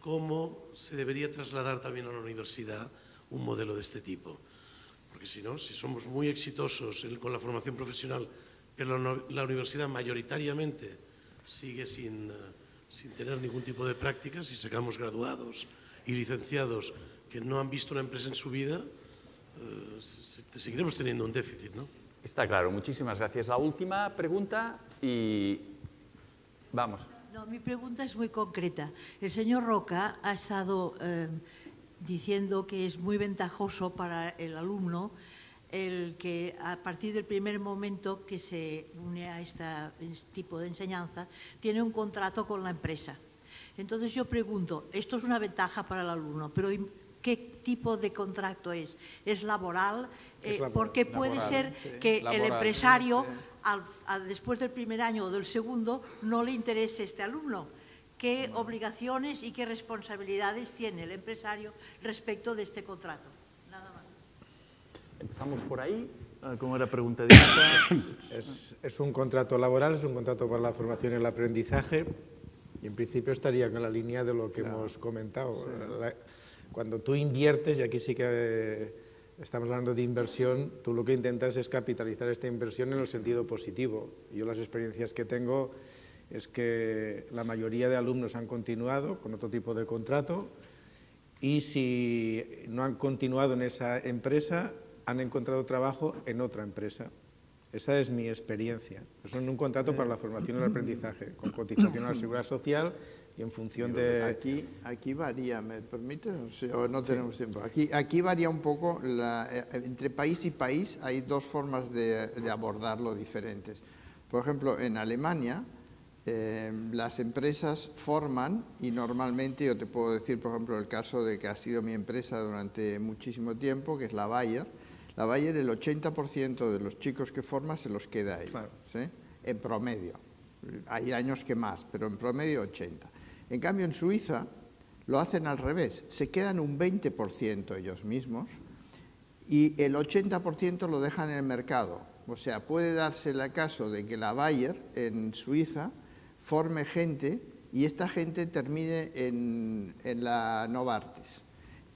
Cómo se debería trasladar también a la universidad un modelo de este tipo. Porque si no, si somos muy exitosos con la formación profesional, pero la, universidad mayoritariamente sigue sin, eh, sin tener ningún tipo de prácticas y sacamos graduados y licenciados que no han visto una empresa en su vida, eh, se- se- seguiremos teniendo un déficit, ¿no? Está claro, muchísimas gracias. La última pregunta y vamos. No, mi pregunta es muy concreta. El señor Roca ha estado eh, diciendo que es muy ventajoso para el alumno el que a partir del primer momento que se une a este tipo de enseñanza tiene un contrato con la empresa. Entonces yo pregunto, esto es una ventaja para el alumno, pero ¿y ¿qué tipo de contrato es? ¿Es laboral? Es Eh, laboral, porque puede laboral, ser sí. que el Laboral, empresario sí. al- al- después del primer año o del segundo no le interese este alumno. ¿Qué obligaciones y qué responsabilidades tiene el empresario respecto de este contrato? Nada más. Empezamos por ahí. Ah, ¿Cómo era pregunta directa? Es, es un contrato laboral, es un contrato para la formación y el aprendizaje y en principio estaría con la línea de lo que hemos comentado. La- Cuando tú inviertes, y aquí sí que eh, estamos hablando de inversión, tú lo que intentas es capitalizar esta inversión en el sentido positivo. Yo las experiencias que tengo es que la mayoría de alumnos han continuado con otro tipo de contrato y si no han continuado en esa empresa, han encontrado trabajo en otra empresa. Esa es mi experiencia. Es un contrato para la formación y el aprendizaje, con cotización a la seguridad social y en función de... Aquí, aquí varía, ¿me permites? O sea, o no tenemos tiempo. Aquí, aquí varía un poco, la- eh, entre país y país hay dos formas de, de abordarlo diferentes. Por ejemplo, en Alemania eh, las empresas forman y normalmente, yo te puedo decir, por ejemplo, el caso de que ha sido mi empresa durante muchísimo tiempo, que es la Bayer. La Bayer, el 80% de los chicos que forma se los queda ahí, ¿sí? en promedio. Hay años que más, pero en promedio 80. En cambio, en Suiza lo hacen al revés. Se quedan un 20% ellos mismos y el 80% lo dejan en el mercado. O sea, puede darse el caso de que la Bayer en Suiza forme gente y esta gente termine en, en la Novartis.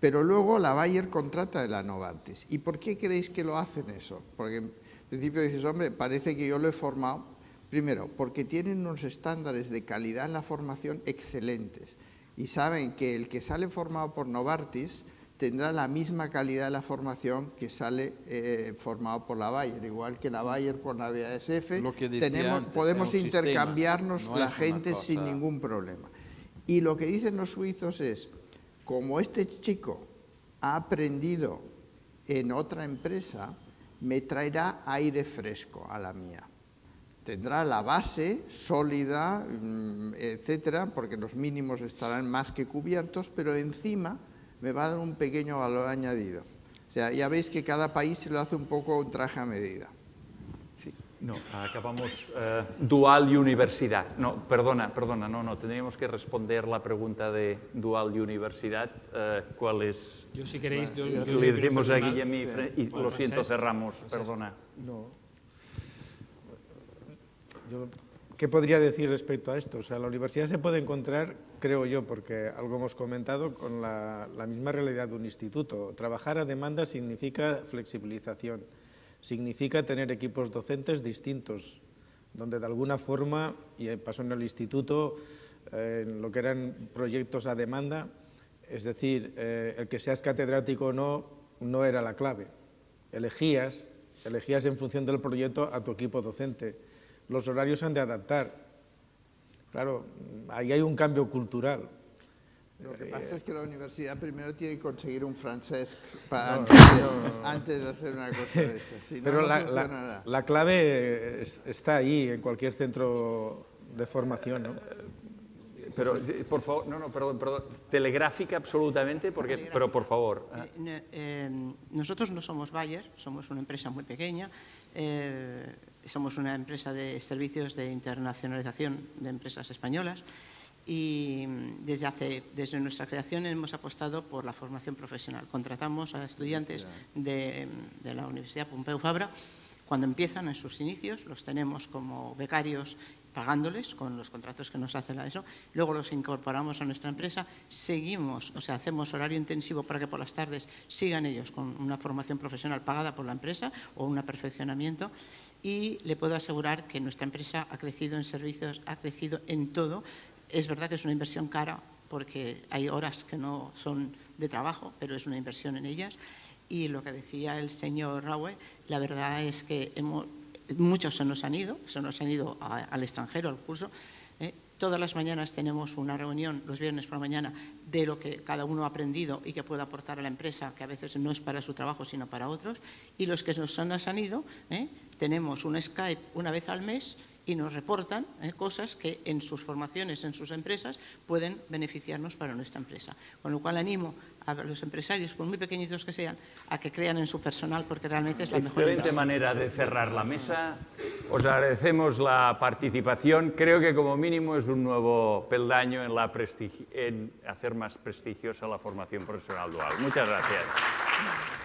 Pero luego la Bayer contrata de la Novartis. ¿Y por qué creéis que lo hacen eso? Porque en principio dices, hombre, parece que yo lo he formado. Primero, porque tienen unos estándares de calidad en la formación excelentes y saben que el que sale formado por Novartis tendrá la misma calidad de la formación que sale eh, formado por la Bayer, igual que la Bayer por la BASF. Lo que decía Tenemos, antes, podemos sistema, intercambiarnos no la gente sin ningún problema. Y lo que dicen los suizos es, como este chico ha aprendido en otra empresa, me traerá aire fresco a la mía. Tendrá la base sólida, mm, etcétera, porque los mínimos estarán más que cubiertos, pero encima me va a dar un pequeño valor añadido. O sea, ya veis que cada país se lo hace un poco un traje a medida. Sí, no, acabamos. eh, dual y universidad. No, perdona, perdona, no, no, tendríamos que responder la pregunta de dual y universidad. eh, ¿Cuál es? Yo, si queréis, yo- Le yo- yo- decimos a. Guillem y, Sí. Fre- y Bueno, lo siento, Francesc, cerramos, Francesc. perdona. No. Yo, ¿Qué podría decir respecto a esto? O sea, la universidad se puede encontrar, creo yo, porque algo hemos comentado, con la, la misma realidad de un instituto. Trabajar a demanda significa flexibilización, significa tener equipos docentes distintos, donde de alguna forma, y pasó en el instituto, eh, en lo que eran proyectos a demanda, es decir, eh, el que seas catedrático o no, no era la clave. Elegías, elegías en función del proyecto a tu equipo docente. Los horarios han de adaptar. Claro, ahí hay un cambio cultural. Lo que pasa es que la universidad primero tiene que conseguir un francés para No, antes, de, no, no, no. antes de hacer una cosa de estas. Si Pero no la, funcionará. la- la clave es- está ahí, en cualquier centro de formación. ¿no? Pero, por favor, no, no, perdón, perdón. Telegráfica absolutamente, porque, pero por favor. ah, Eh, eh, nosotros no somos Bayer, somos una empresa muy pequeña. eh, somos una empresa de servicios de internacionalización de empresas españolas y desde, hace, desde nuestra creación hemos apostado por la formación profesional. Contratamos a estudiantes de, de la Universidad Pompeu Fabra. Cuando empiezan en sus inicios, los tenemos como becarios pagándoles con los contratos que nos hacen a eso, luego los incorporamos a nuestra empresa, seguimos, o sea, hacemos horario intensivo para que por las tardes sigan ellos con una formación profesional pagada por la empresa o un perfeccionamiento y le puedo asegurar que nuestra empresa ha crecido en servicios, ha crecido en todo. Es verdad que es una inversión cara porque hay horas que no son de trabajo, pero es una inversión en ellas. Y lo que decía el señor Raue, la verdad es que hemos, muchos se nos han ido, se nos han ido al extranjero, al curso. Todas las mañanas tenemos una reunión, los viernes por la mañana, de lo que cada uno ha aprendido y que puede aportar a la empresa, que a veces no es para su trabajo, sino para otros. Y los que nos han, nos han ido, ¿eh? tenemos un Skype una vez al mes y nos reportan ¿eh? cosas que en sus formaciones, en sus empresas, pueden beneficiarnos para nuestra empresa. Con lo cual animo a los empresarios, por muy pequeñitos que sean, a que crean en su personal porque realmente es la mejor Excelente manera de cerrar la mesa. Os agradecemos la participación. Creo que como mínimo es un nuevo peldaño en, la en hacer más prestigiosa la formación profesional dual. Muchas gracias.